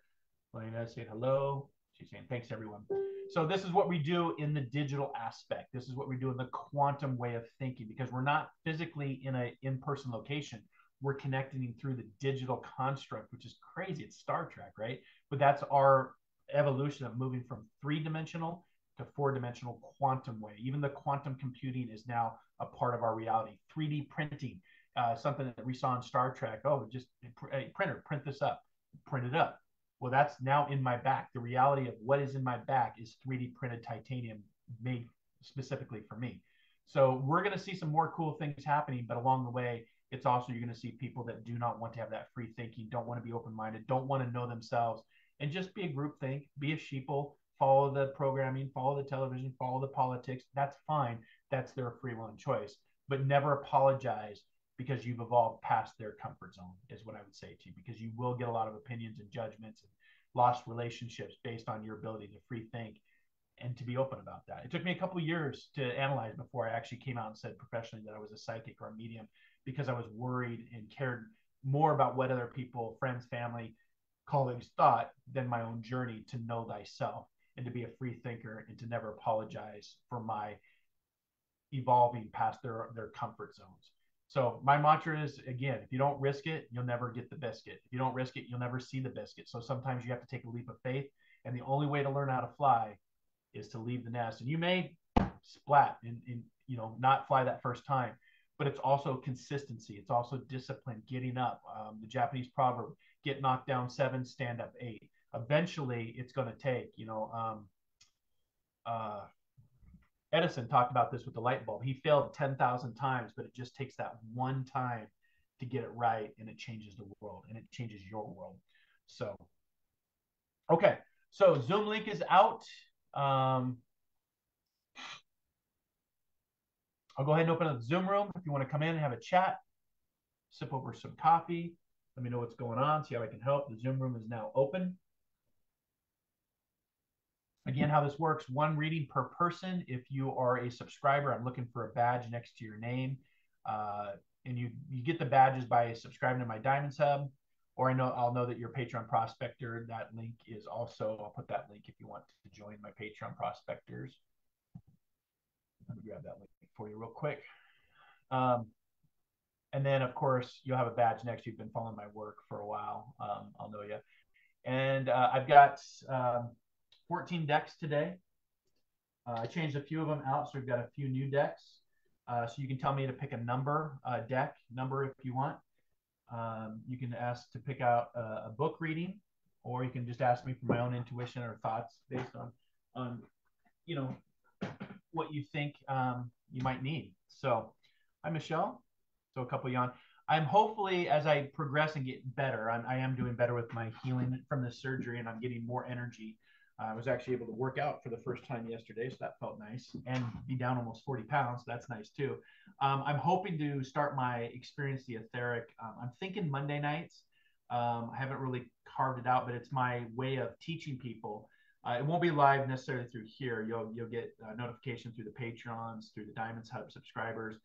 Elena saying hello. She's saying thanks, everyone. So this is what we do in the digital aspect. This is what we do in the quantum way of thinking because we're not physically in a in-person location. We're connecting through the digital construct, which is crazy. It's Star Trek, right? But that's our evolution of moving from three-dimensional to four dimensional quantum way. Even the quantum computing is now a part of our reality. 3D printing, uh, something that we saw in Star Trek. Oh, just a printer, print this up, print it up. Well, that's now in my back. The reality of what is in my back is 3D printed titanium made specifically for me. So we're going to see some more cool things happening, but along the way, it's also you're going to see people that do not want to have that free thinking, don't want to be open minded, don't want to know themselves, and just be a group think, be a sheeple, follow the programming, follow the television, follow the politics. That's fine. That's their free will and choice. But never apologize because you've evolved past their comfort zone, is what I would say to you, because you will get a lot of opinions and judgments and lost relationships based on your ability to free think and to be open about that. It took me a couple years to analyze before I actually came out and said professionally that I was a psychic or a medium because I was worried and cared more about what other people, friends, family, colleagues thought than my own journey to know thyself and to be a free thinker and to never apologize for my evolving past their their comfort zones. So my mantra is again, if you don't risk it, you'll never get the biscuit. If you don't risk it, you'll never see the biscuit. So sometimes you have to take a leap of faith, and the only way to learn how to fly is to leave the nest. And you may splat and, and you know not fly that first time, but it's also consistency. It's also discipline, getting up. Um, the Japanese proverb: "Get knocked down seven, stand up eight eventually it's going to take, you know, um, uh, Edison talked about this with the light bulb. He failed 10,000 times, but it just takes that one time to get it right and it changes the world and it changes your world. So, okay. So Zoom link is out. Um, I'll go ahead and open up the Zoom room if you want to come in and have a chat, sip over some coffee. Let me know what's going on, see how I can help. The Zoom room is now open. Again, how this works, one reading per person. If you are a subscriber, I'm looking for a badge next to your name. Uh, and you, you get the badges by subscribing to my Diamonds Hub, or I know I'll know that you're a Patreon prospector. That link is also, I'll put that link if you want to join my Patreon prospectors. Let me grab that link for you real quick. Um, and then, of course, you'll have a badge next. You've been following my work for a while. Um, I'll know you. And uh, I've got um, 14 decks today. Uh, I changed a few of them out, so we've got a few new decks. Uh, so you can tell me to pick a number, uh, deck number if you want. Um, you can ask to pick out a, a, book reading, or you can just ask me for my own intuition or thoughts based on, on you know, what you think um, you might need. So, hi Michelle. So a couple yawn. I'm hopefully as I progress and get better, I'm, I am doing better with my healing from the surgery, and I'm getting more energy. I was actually able to work out for the first time yesterday, so that felt nice, and be down almost 40 pounds. So that's nice too. Um, I'm hoping to start my experience the etheric. Um, I'm thinking Monday nights. Um, I haven't really carved it out, but it's my way of teaching people. Uh, it won't be live necessarily through here. You'll you'll get uh, notification through the Patreons, through the Diamonds Hub subscribers,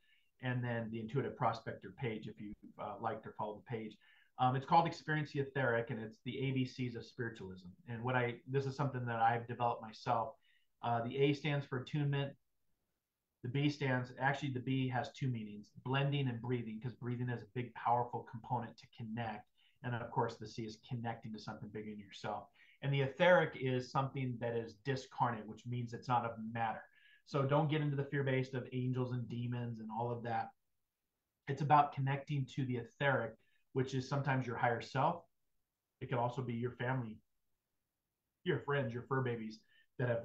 and then the Intuitive Prospector page if you uh, liked or followed the page. Um, it's called Experience Etheric, and it's the ABCs of spiritualism. And what I this is something that I've developed myself. Uh, the A stands for attunement. The B stands actually the B has two meanings: blending and breathing, because breathing is a big, powerful component to connect. And of course the C is connecting to something bigger than yourself. And the etheric is something that is discarnate, which means it's not of matter. So don't get into the fear based of angels and demons and all of that. It's about connecting to the etheric which is sometimes your higher self. It can also be your family, your friends, your fur babies that have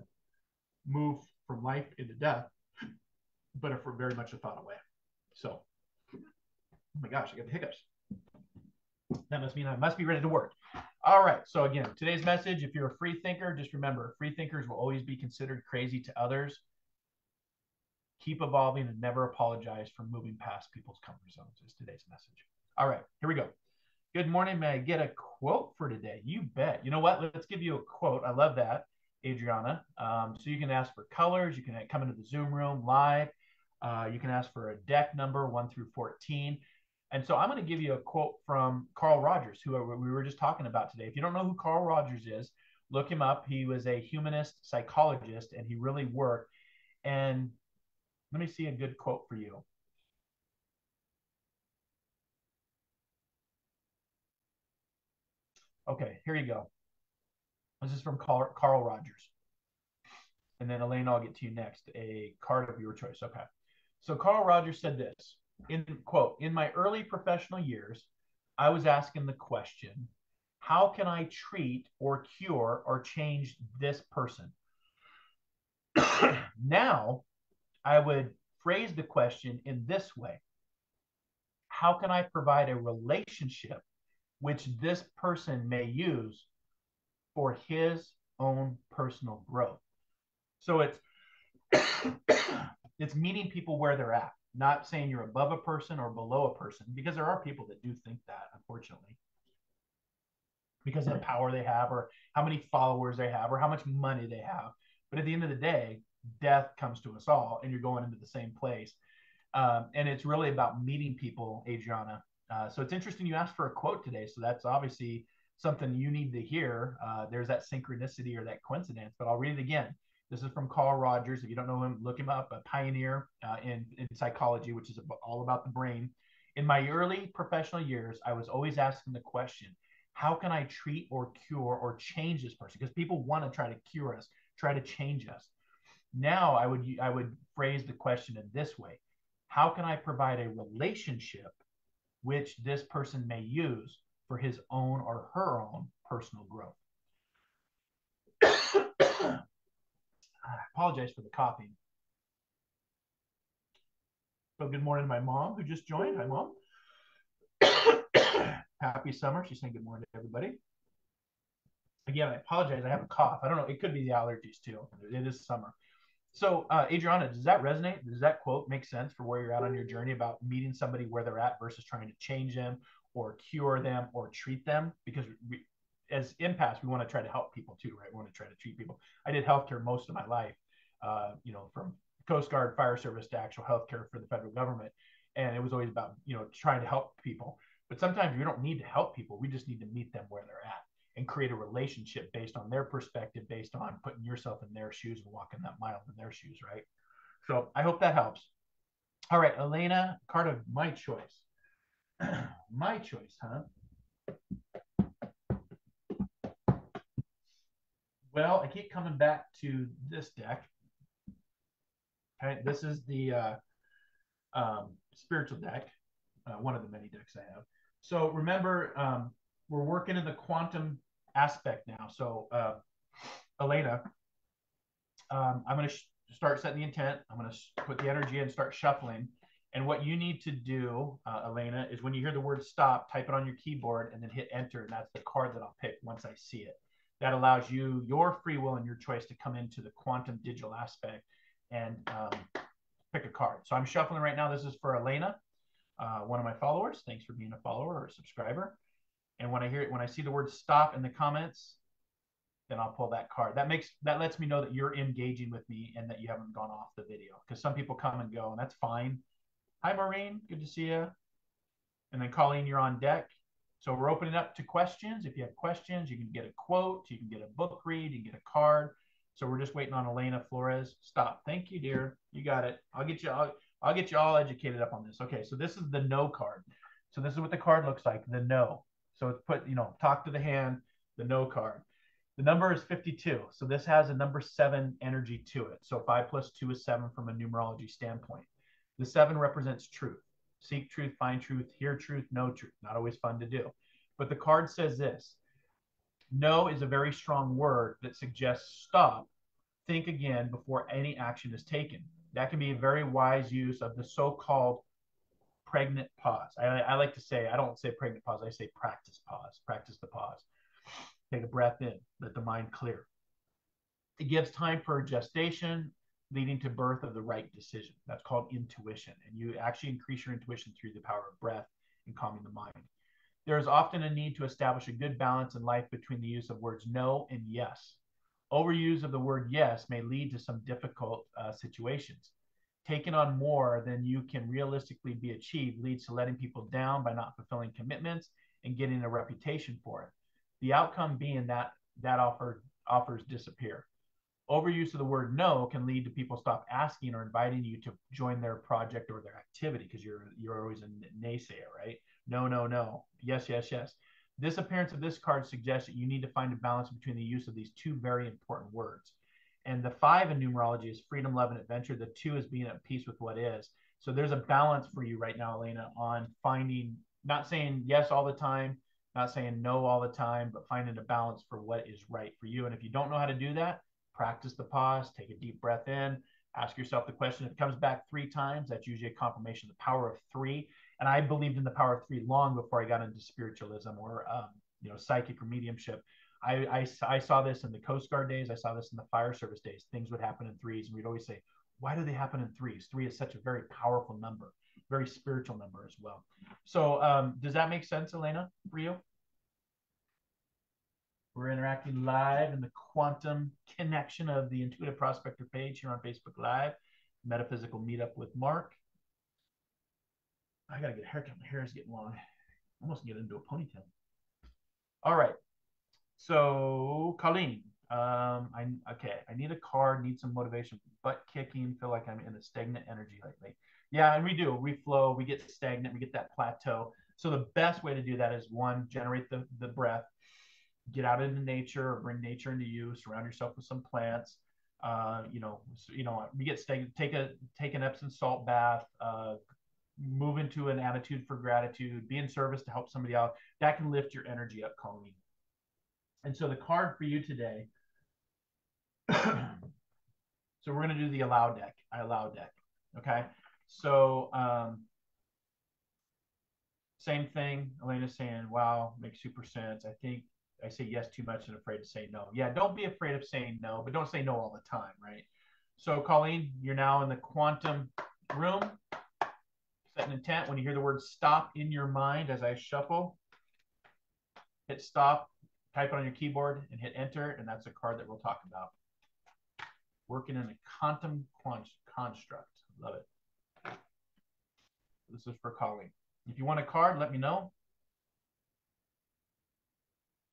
moved from life into death, but are very much a thought away. So, oh my gosh, I got the hiccups. That must mean I must be ready to work. All right. So again, today's message: if you're a free thinker, just remember, free thinkers will always be considered crazy to others. Keep evolving and never apologize for moving past people's comfort zones. Is today's message. All right, here we go. Good morning. May I get a quote for today? You bet. You know what? Let's give you a quote. I love that, Adriana. Um, so you can ask for colors. You can come into the Zoom room live. Uh, you can ask for a deck number one through 14. And so I'm going to give you a quote from Carl Rogers, who we were just talking about today. If you don't know who Carl Rogers is, look him up. He was a humanist psychologist and he really worked. And let me see a good quote for you. Okay, here you go. This is from Carl, Carl Rogers. And then Elaine, I'll get to you next. A card of your choice. Okay. So Carl Rogers said this in quote, in my early professional years, I was asking the question, how can I treat or cure or change this person? [clears throat] now I would phrase the question in this way How can I provide a relationship which this person may use for his own personal growth. So it's [coughs] it's meeting people where they're at, not saying you're above a person or below a person, because there are people that do think that, unfortunately, because of the power they have, or how many followers they have, or how much money they have. But at the end of the day, death comes to us all, and you're going into the same place. Um, and it's really about meeting people, Adriana, uh, so it's interesting you asked for a quote today. So that's obviously something you need to hear. Uh, there's that synchronicity or that coincidence, but I'll read it again. This is from Carl Rogers. If you don't know him, look him up, a pioneer uh, in, in psychology, which is all about the brain. In my early professional years, I was always asking the question, how can I treat or cure or change this person? Because people want to try to cure us, try to change us. Now I would I would phrase the question in this way: How can I provide a relationship which this person may use for his own or her own personal growth. [coughs] I apologize for the coughing. So good morning to my mom who just joined. Hi, mom. [coughs] Happy summer. She's saying good morning to everybody. again, I apologize. I have a cough. I don't know. It could be the allergies too. It is summer. So, uh, Adriana, does that resonate? Does that quote make sense for where you're at on your journey about meeting somebody where they're at versus trying to change them or cure them or treat them? Because we, as empaths, we want to try to help people too, right? We want to try to treat people. I did healthcare most of my life, uh, you know, from Coast Guard, fire service to actual healthcare for the federal government. And it was always about, you know, trying to help people. But sometimes we don't need to help people. We just need to meet them where they're at and create a relationship based on their perspective, based on putting yourself in their shoes and walking that mile in their shoes, right? So I hope that helps. All right, Elena, card of my choice. [clears throat] my choice, huh? Well, I keep coming back to this deck. Okay, this is the uh, um, spiritual deck, uh, one of the many decks I have. So remember, um, we're working in the quantum aspect now. So, uh, Elena, um, I'm going to sh- start setting the intent. I'm going to put the energy in, start shuffling. And what you need to do, uh, Elena, is when you hear the word stop, type it on your keyboard and then hit enter. And that's the card that I'll pick once I see it. That allows you your free will and your choice to come into the quantum digital aspect and um, pick a card. So I'm shuffling right now. This is for Elena, uh, one of my followers. Thanks for being a follower or a subscriber. And when I hear it, when I see the word stop in the comments, then I'll pull that card. That makes that lets me know that you're engaging with me and that you haven't gone off the video. Because some people come and go, and that's fine. Hi, Maureen. Good to see you. And then Colleen, you're on deck. So we're opening up to questions. If you have questions, you can get a quote, you can get a book read, you can get a card. So we're just waiting on Elena Flores. Stop. Thank you, dear. You got it. I'll get you. I'll, I'll get you all educated up on this. Okay. So this is the no card. So this is what the card looks like. The no. So it's put, you know, talk to the hand, the no card. The number is 52. So this has a number seven energy to it. So five plus two is seven from a numerology standpoint. The seven represents truth. Seek truth, find truth, hear truth, know truth. Not always fun to do. But the card says this no is a very strong word that suggests stop, think again before any action is taken. That can be a very wise use of the so called pregnant pause. I, I like to say, I don't say pregnant pause, I say practice pause, practice the pause. Take a breath in, let the mind clear. It gives time for gestation, leading to birth of the right decision. That's called intuition. And you actually increase your intuition through the power of breath and calming the mind. There is often a need to establish a good balance in life between the use of words no and yes. Overuse of the word yes may lead to some difficult uh, situations taking on more than you can realistically be achieved leads to letting people down by not fulfilling commitments and getting a reputation for it. The outcome being that that offer offers disappear. Overuse of the word no can lead to people stop asking or inviting you to join their project or their activity because you're you're always a naysayer, right? No, no, no. Yes, yes, yes. This appearance of this card suggests that you need to find a balance between the use of these two very important words. And the five in numerology is freedom, love, and adventure. The two is being at peace with what is. So there's a balance for you right now, Elena, on finding, not saying yes all the time, not saying no all the time, but finding a balance for what is right for you. And if you don't know how to do that, practice the pause, take a deep breath in, ask yourself the question. If it comes back three times, that's usually a confirmation of the power of three. And I believed in the power of three long before I got into spiritualism or, um, you know, psychic or mediumship. I, I, I saw this in the Coast Guard days. I saw this in the fire service days. Things would happen in threes. And we'd always say, why do they happen in threes? Three is such a very powerful number, very spiritual number as well. So um, does that make sense, Elena, for you? We're interacting live in the quantum connection of the Intuitive Prospector page here on Facebook Live, Metaphysical Meetup with Marc. I got to get a haircut. My hair is getting long. I almost get into a ponytail. All right. So, Colleen, um, I okay, I need a card, need some motivation, butt kicking, feel like I'm in a stagnant energy lately. Yeah, and we do. We flow, we get stagnant, we get that plateau. So the best way to do that is one, generate the, the breath, get out into nature or bring nature into you, surround yourself with some plants. Uh, you know, you know, we get stagnant, take a take an Epsom salt bath, uh, move into an attitude for gratitude, be in service to help somebody out. That can lift your energy up, Colleen. And so the card for you today. [clears throat] so we're going to do the allow deck. I allow deck. Okay. So um, same thing. Elena's saying, wow, makes super sense. I think I say yes too much and afraid to say no. Yeah, don't be afraid of saying no, but don't say no all the time, right? So, Colleen, you're now in the quantum room. Set an intent. When you hear the word stop in your mind as I shuffle, hit stop, type it on your keyboard, and hit enter. And that's a card that we'll talk about. Working in a quantum construct. Love it. This is for Colleen. If you want a card, let me know.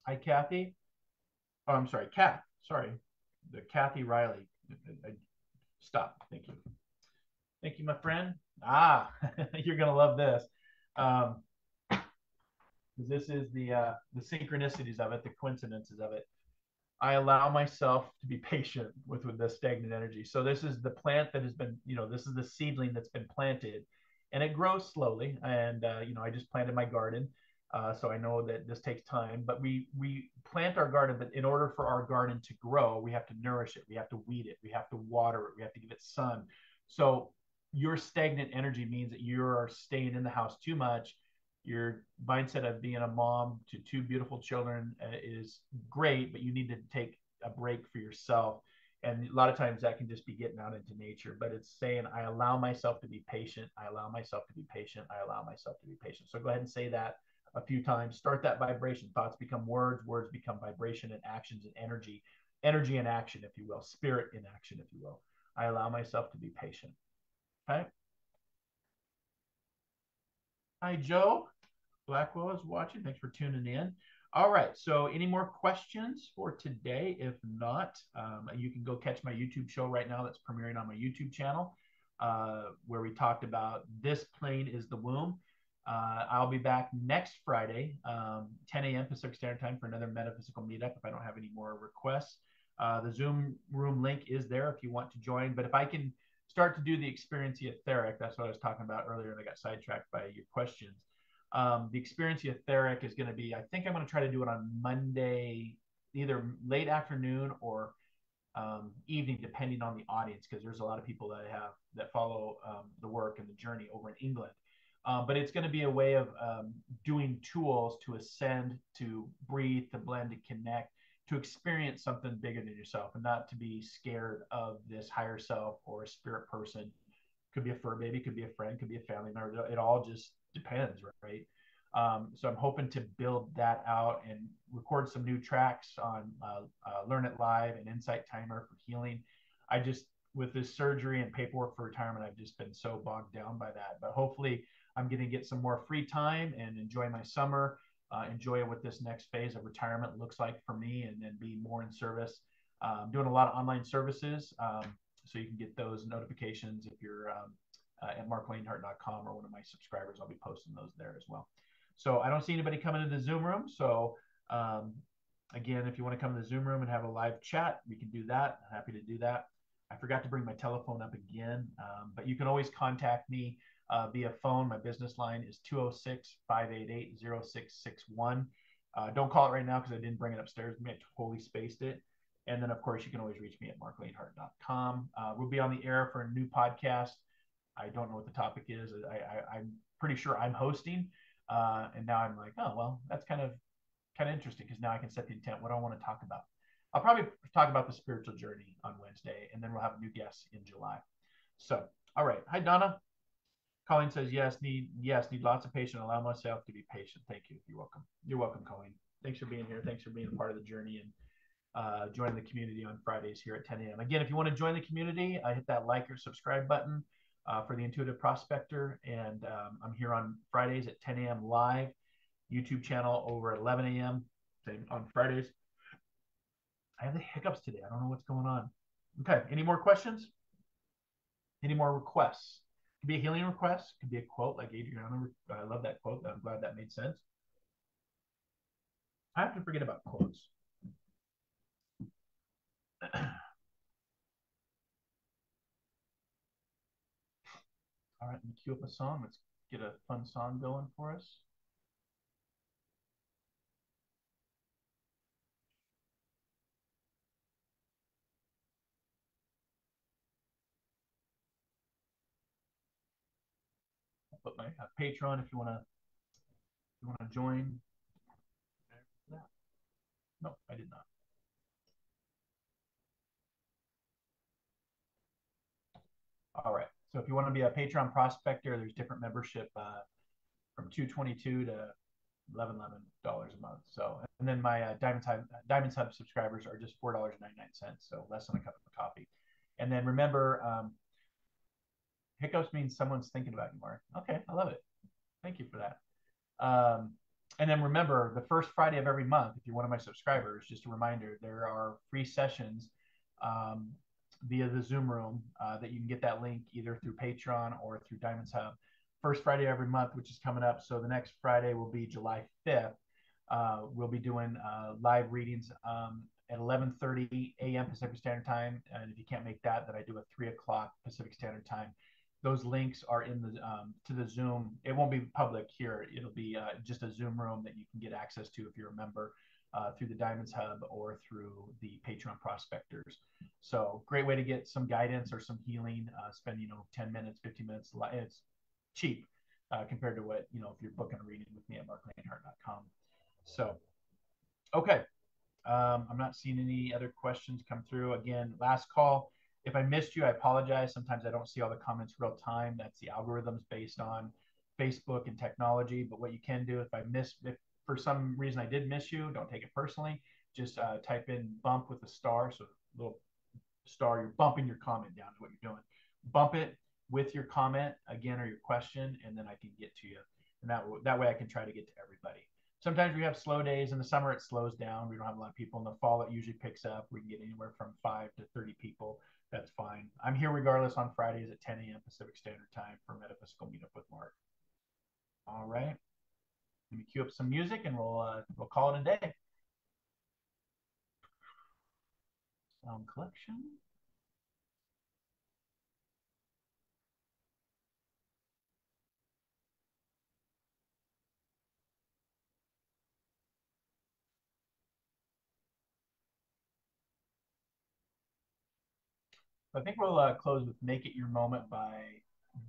Hi, Kathy. Oh, I'm sorry, Kath. Sorry, the Kathy Riley. Stop. Thank you. Thank you, my friend. Ah, [laughs] you're gonna love this. Um, this is the uh, the synchronicities of it, the coincidences of it. I allow myself to be [laughs] patient with with the stagnant energy. So this is the plant that has been, you know, this is the seedling that's been planted, and it grows slowly. And uh, you know, I just planted my garden, uh, so I know that this takes time. But we we plant our garden, but in order for our garden to grow, we have to nourish it, we have to weed it, we have to water it, we have to give it sun. So your stagnant energy means that you're staying in the house too much. Your mindset of being a mom to two beautiful children uh, is great, but you need to take a break for yourself. And a lot of times that can just be getting out into nature, but it's saying, I allow myself to be patient. I allow myself to be patient. I allow myself to be patient. So go ahead and say that a few times. Start that vibration. Thoughts become words, words become vibration, and actions and energy. Energy and action, if you will, spirit in action, if you will. I allow myself to be patient. Okay. Hi, Joe. Blackwell is watching. Thanks for tuning in. All right. So, any more questions for today? If not, um, you can go catch my YouTube show right now that's premiering on my YouTube channel, uh, where we talked about this plane is the womb. Uh, I'll be back next Friday, um, 10 a.m. Pacific Standard Time for another metaphysical meetup if I don't have any more requests. Uh, the Zoom room link is there if you want to join. But if I can start to do the experience etheric, that's what I was talking about earlier, and I got sidetracked by your questions. Um, the experience etheric is going to be, I think I'm going to try to do it on Monday, either late afternoon or um, evening, depending on the audience, because there's a lot of people that have that follow um, the work and the journey over in England. Um, but it's going to be a way of um, doing tools to ascend, to breathe, to blend, to connect, to experience something bigger than yourself, and not to be scared of this higher self or spirit person. Could be a fur baby, could be a friend, could be a family member. It all just depends, right? Um, so I'm hoping to build that out and record some new tracks on uh, uh, Learn It Live and Insight Timer for healing. I just with this surgery and paperwork for retirement, I've just been so bogged down by that. But hopefully, I'm going to get some more free time and enjoy my summer, uh, enjoy what this next phase of retirement looks like for me, and then be more in service. Um, doing a lot of online services, um, so you can get those notifications if you're um, uh, at marclainhart.com or one of my subscribers. I'll be posting those there as well. So I don't see anybody coming to the Zoom room. So um, again, if you want to come to the Zoom room and have a live chat, we can do that. I'm happy to do that. I forgot to bring my telephone up again, um, but you can always contact me uh, via phone. My business line is 206 588 0661. Uh, don't call it right now because I didn't bring it upstairs. I totally spaced it. And then, of course, you can always reach me at marclainhart.com. Uh, we'll be on the air for a new podcast. I don't know what the topic is. I, am pretty sure I'm hosting. Uh, and now I'm like, oh, well, that's kind of kind of interesting because now I can set the intent. What do I want to talk about? I'll probably talk about the spiritual journey on Wednesday, and then we'll have a new guest in July. So, all right. Hi, Donna. Colleen says, yes, need, yes, need lots of patience. Allow myself to be patient. Thank you. You're welcome. You're welcome, Colleen. Thanks for being here. Thanks for being a part of the journey and uh, joining the community on Fridays here at 10 a.m. Again, if you want to join the community, I hit that like or subscribe button uh, for the Intuitive Prospector. And um, I'm here on Fridays at 10 a.m. live, YouTube channel over at 11 a.m. Same on Fridays. I have the hiccups today. I don't know what's going on. Okay. Any more questions? Any more requests? Could be a healing request. Could be a quote like Adriana. I love that quote. I'm glad that made sense. I have to forget about quotes. All right, let me cue up a song. Let's get a fun song going for us. put my uh, Patreon if you want to if you want to join. No, I did not. All right. So if you want to be a Patreon prospector, there's different membership uh, from 222 to 11 dollars a month. So and then my uh, Diamond Hub Diamond Hub subscribers are just four dollars and 99 cents, so less than a cup of coffee. And then remember, um, hiccups means someone's thinking about you, Marc. Okay, I love it. Thank you for that. Um, and then remember, the first Friday of every month, if you're one of my subscribers, just a reminder, there are free sessions um, via the Zoom room uh, that you can get that link either through Patreon or through Diamonds Hub. First Friday every month, which is coming up. So the next Friday will be July 5th. Uh, we'll be doing uh, live readings um, at 11:30 a.m. Pacific Standard Time, and if you can't make that, then I do a three o'clock Pacific Standard Time. Those links are in the um, to the Zoom. It won't be public here. It'll be uh, just a Zoom room that you can get access to if you're a member uh, through the Diamonds Hub or through the Patreon prospectors. So great way to get some guidance or some healing. Uh, spend you know 10 minutes, 15 minutes. It's cheap uh, compared to what you know if you're booking a reading with me at marclainhart.com. So okay, um, I'm not seeing any other questions come through. Again, last call. If I missed you, I apologize. Sometimes I don't see all the comments real time. That's the algorithms based on Facebook and technology. But what you can do, if I miss, if for some reason I did miss you, don't take it personally. Just uh, type in bump with a star. So little star, you're bumping your comment down to what you're doing. Bump it with your comment again or your question, and then I can get to you. And that, that way I can try to get to everybody. Sometimes we have slow days. In the summer, it slows down. We don't have a lot of people. In the fall, it usually picks up. We can get anywhere from five to 30 people. That's fine. I'm here regardless on Fridays at 10 a.m. Pacific Standard Time for Metaphysical Meetup with Marc. All right. Let me cue up some music and we'll uh, we'll call it a day. Sound collection. I think we'll uh, close with Make It Your Moment by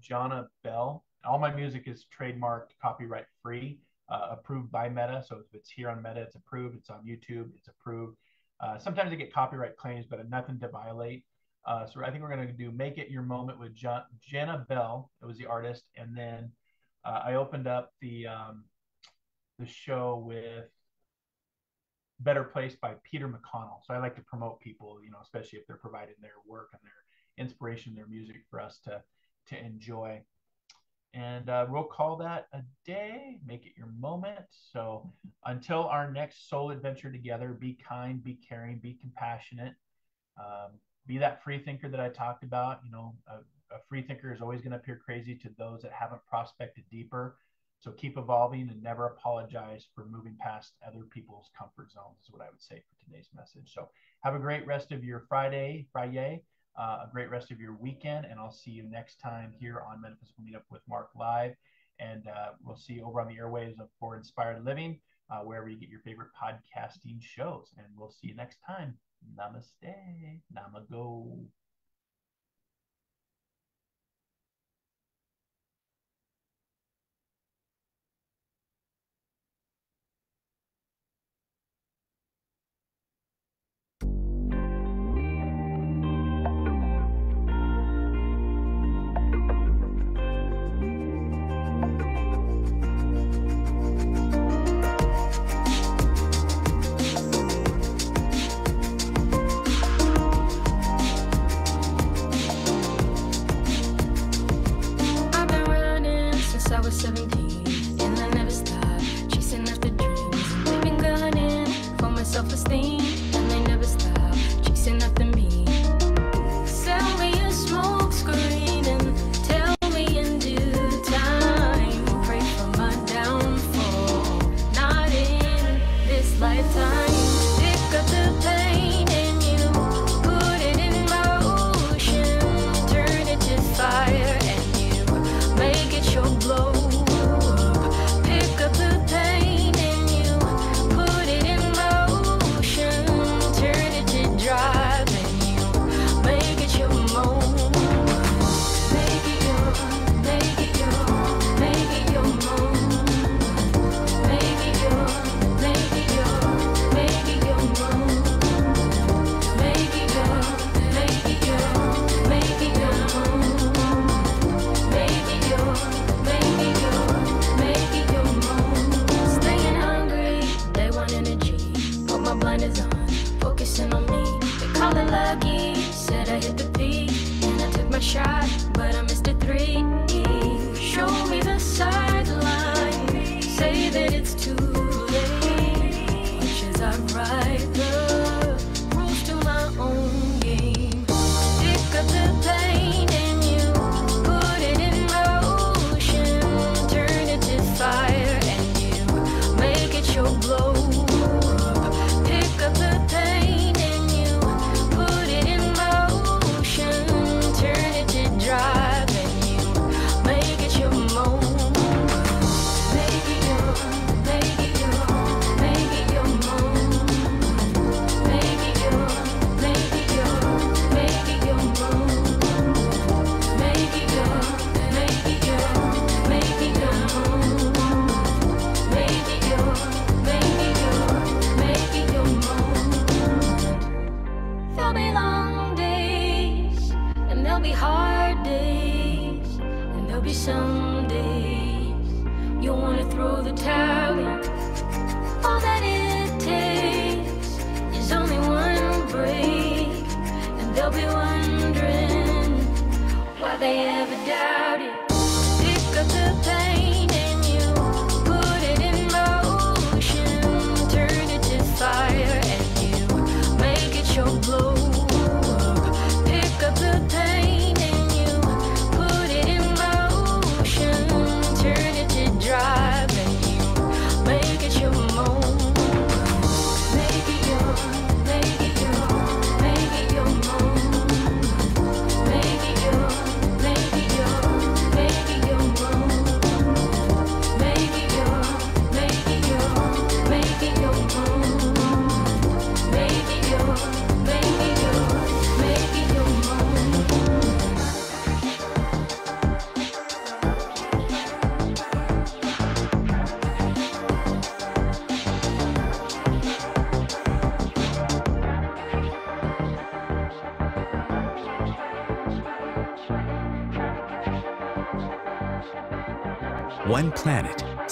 Jonna Bell. All my music is trademarked, copyright free uh, approved by Meta. So if it's here on Meta, it's approved. It's on YouTube, it's approved. Uh, sometimes I get copyright claims, but nothing to violate. Uh, so I think we're going to do Make It Your Moment with John, Jenna Bell. It was the artist. And then uh, I opened up the, um, the show with Better Place by Peter McConnell. So I like to promote people, you know, especially if they're providing their work and their inspiration, their music for us to, to enjoy and uh, we'll call that a day. Make it your moment. So until our next soul adventure together be kind be caring be compassionate. Um, be that free thinker that i talked about. You know a, a free thinker is always going to appear crazy to those that haven't prospected deeper. So keep evolving and never apologize for moving past other people's comfort zones is what i would say for today's message. So have a great rest of your friday friday uh, a great rest of your weekend, and I'll see you next time here on Metaphysical Meetup with Marc Live. And uh, we'll see you over on the airwaves of For Inspired Living, uh, wherever you get your favorite podcasting shows. And we'll see you next time. Namaste. Namago.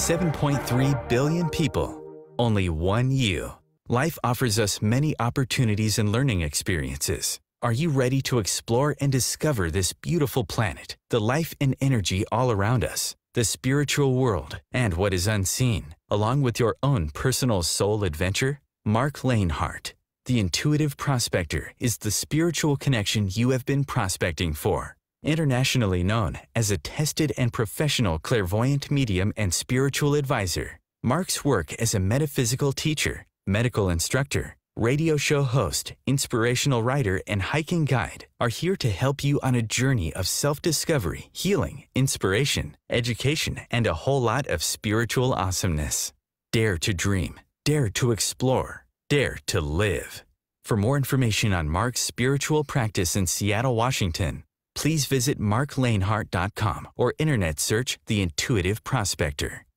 7.3 billion people, only one you. Life offers us many opportunities and learning experiences. Are you ready to explore and discover this beautiful planet, the life and energy all around us, the spiritual world, and what is unseen, along with your own personal soul adventure? Marc Lainhart, the intuitive prospector, is the spiritual connection you have been prospecting for. Internationally known as a tested and professional clairvoyant medium and spiritual advisor, Marc's work as a metaphysical teacher, medical instructor, radio show host, inspirational writer, and hiking guide are here to help you on a journey of self discovery, healing, inspiration, education, and a whole lot of spiritual awesomeness. Dare to dream, dare to explore, dare to live. For more information on Marc's spiritual practice in Seattle, Washington, please visit marclainhart.com or internet search The Intuitive Prospector.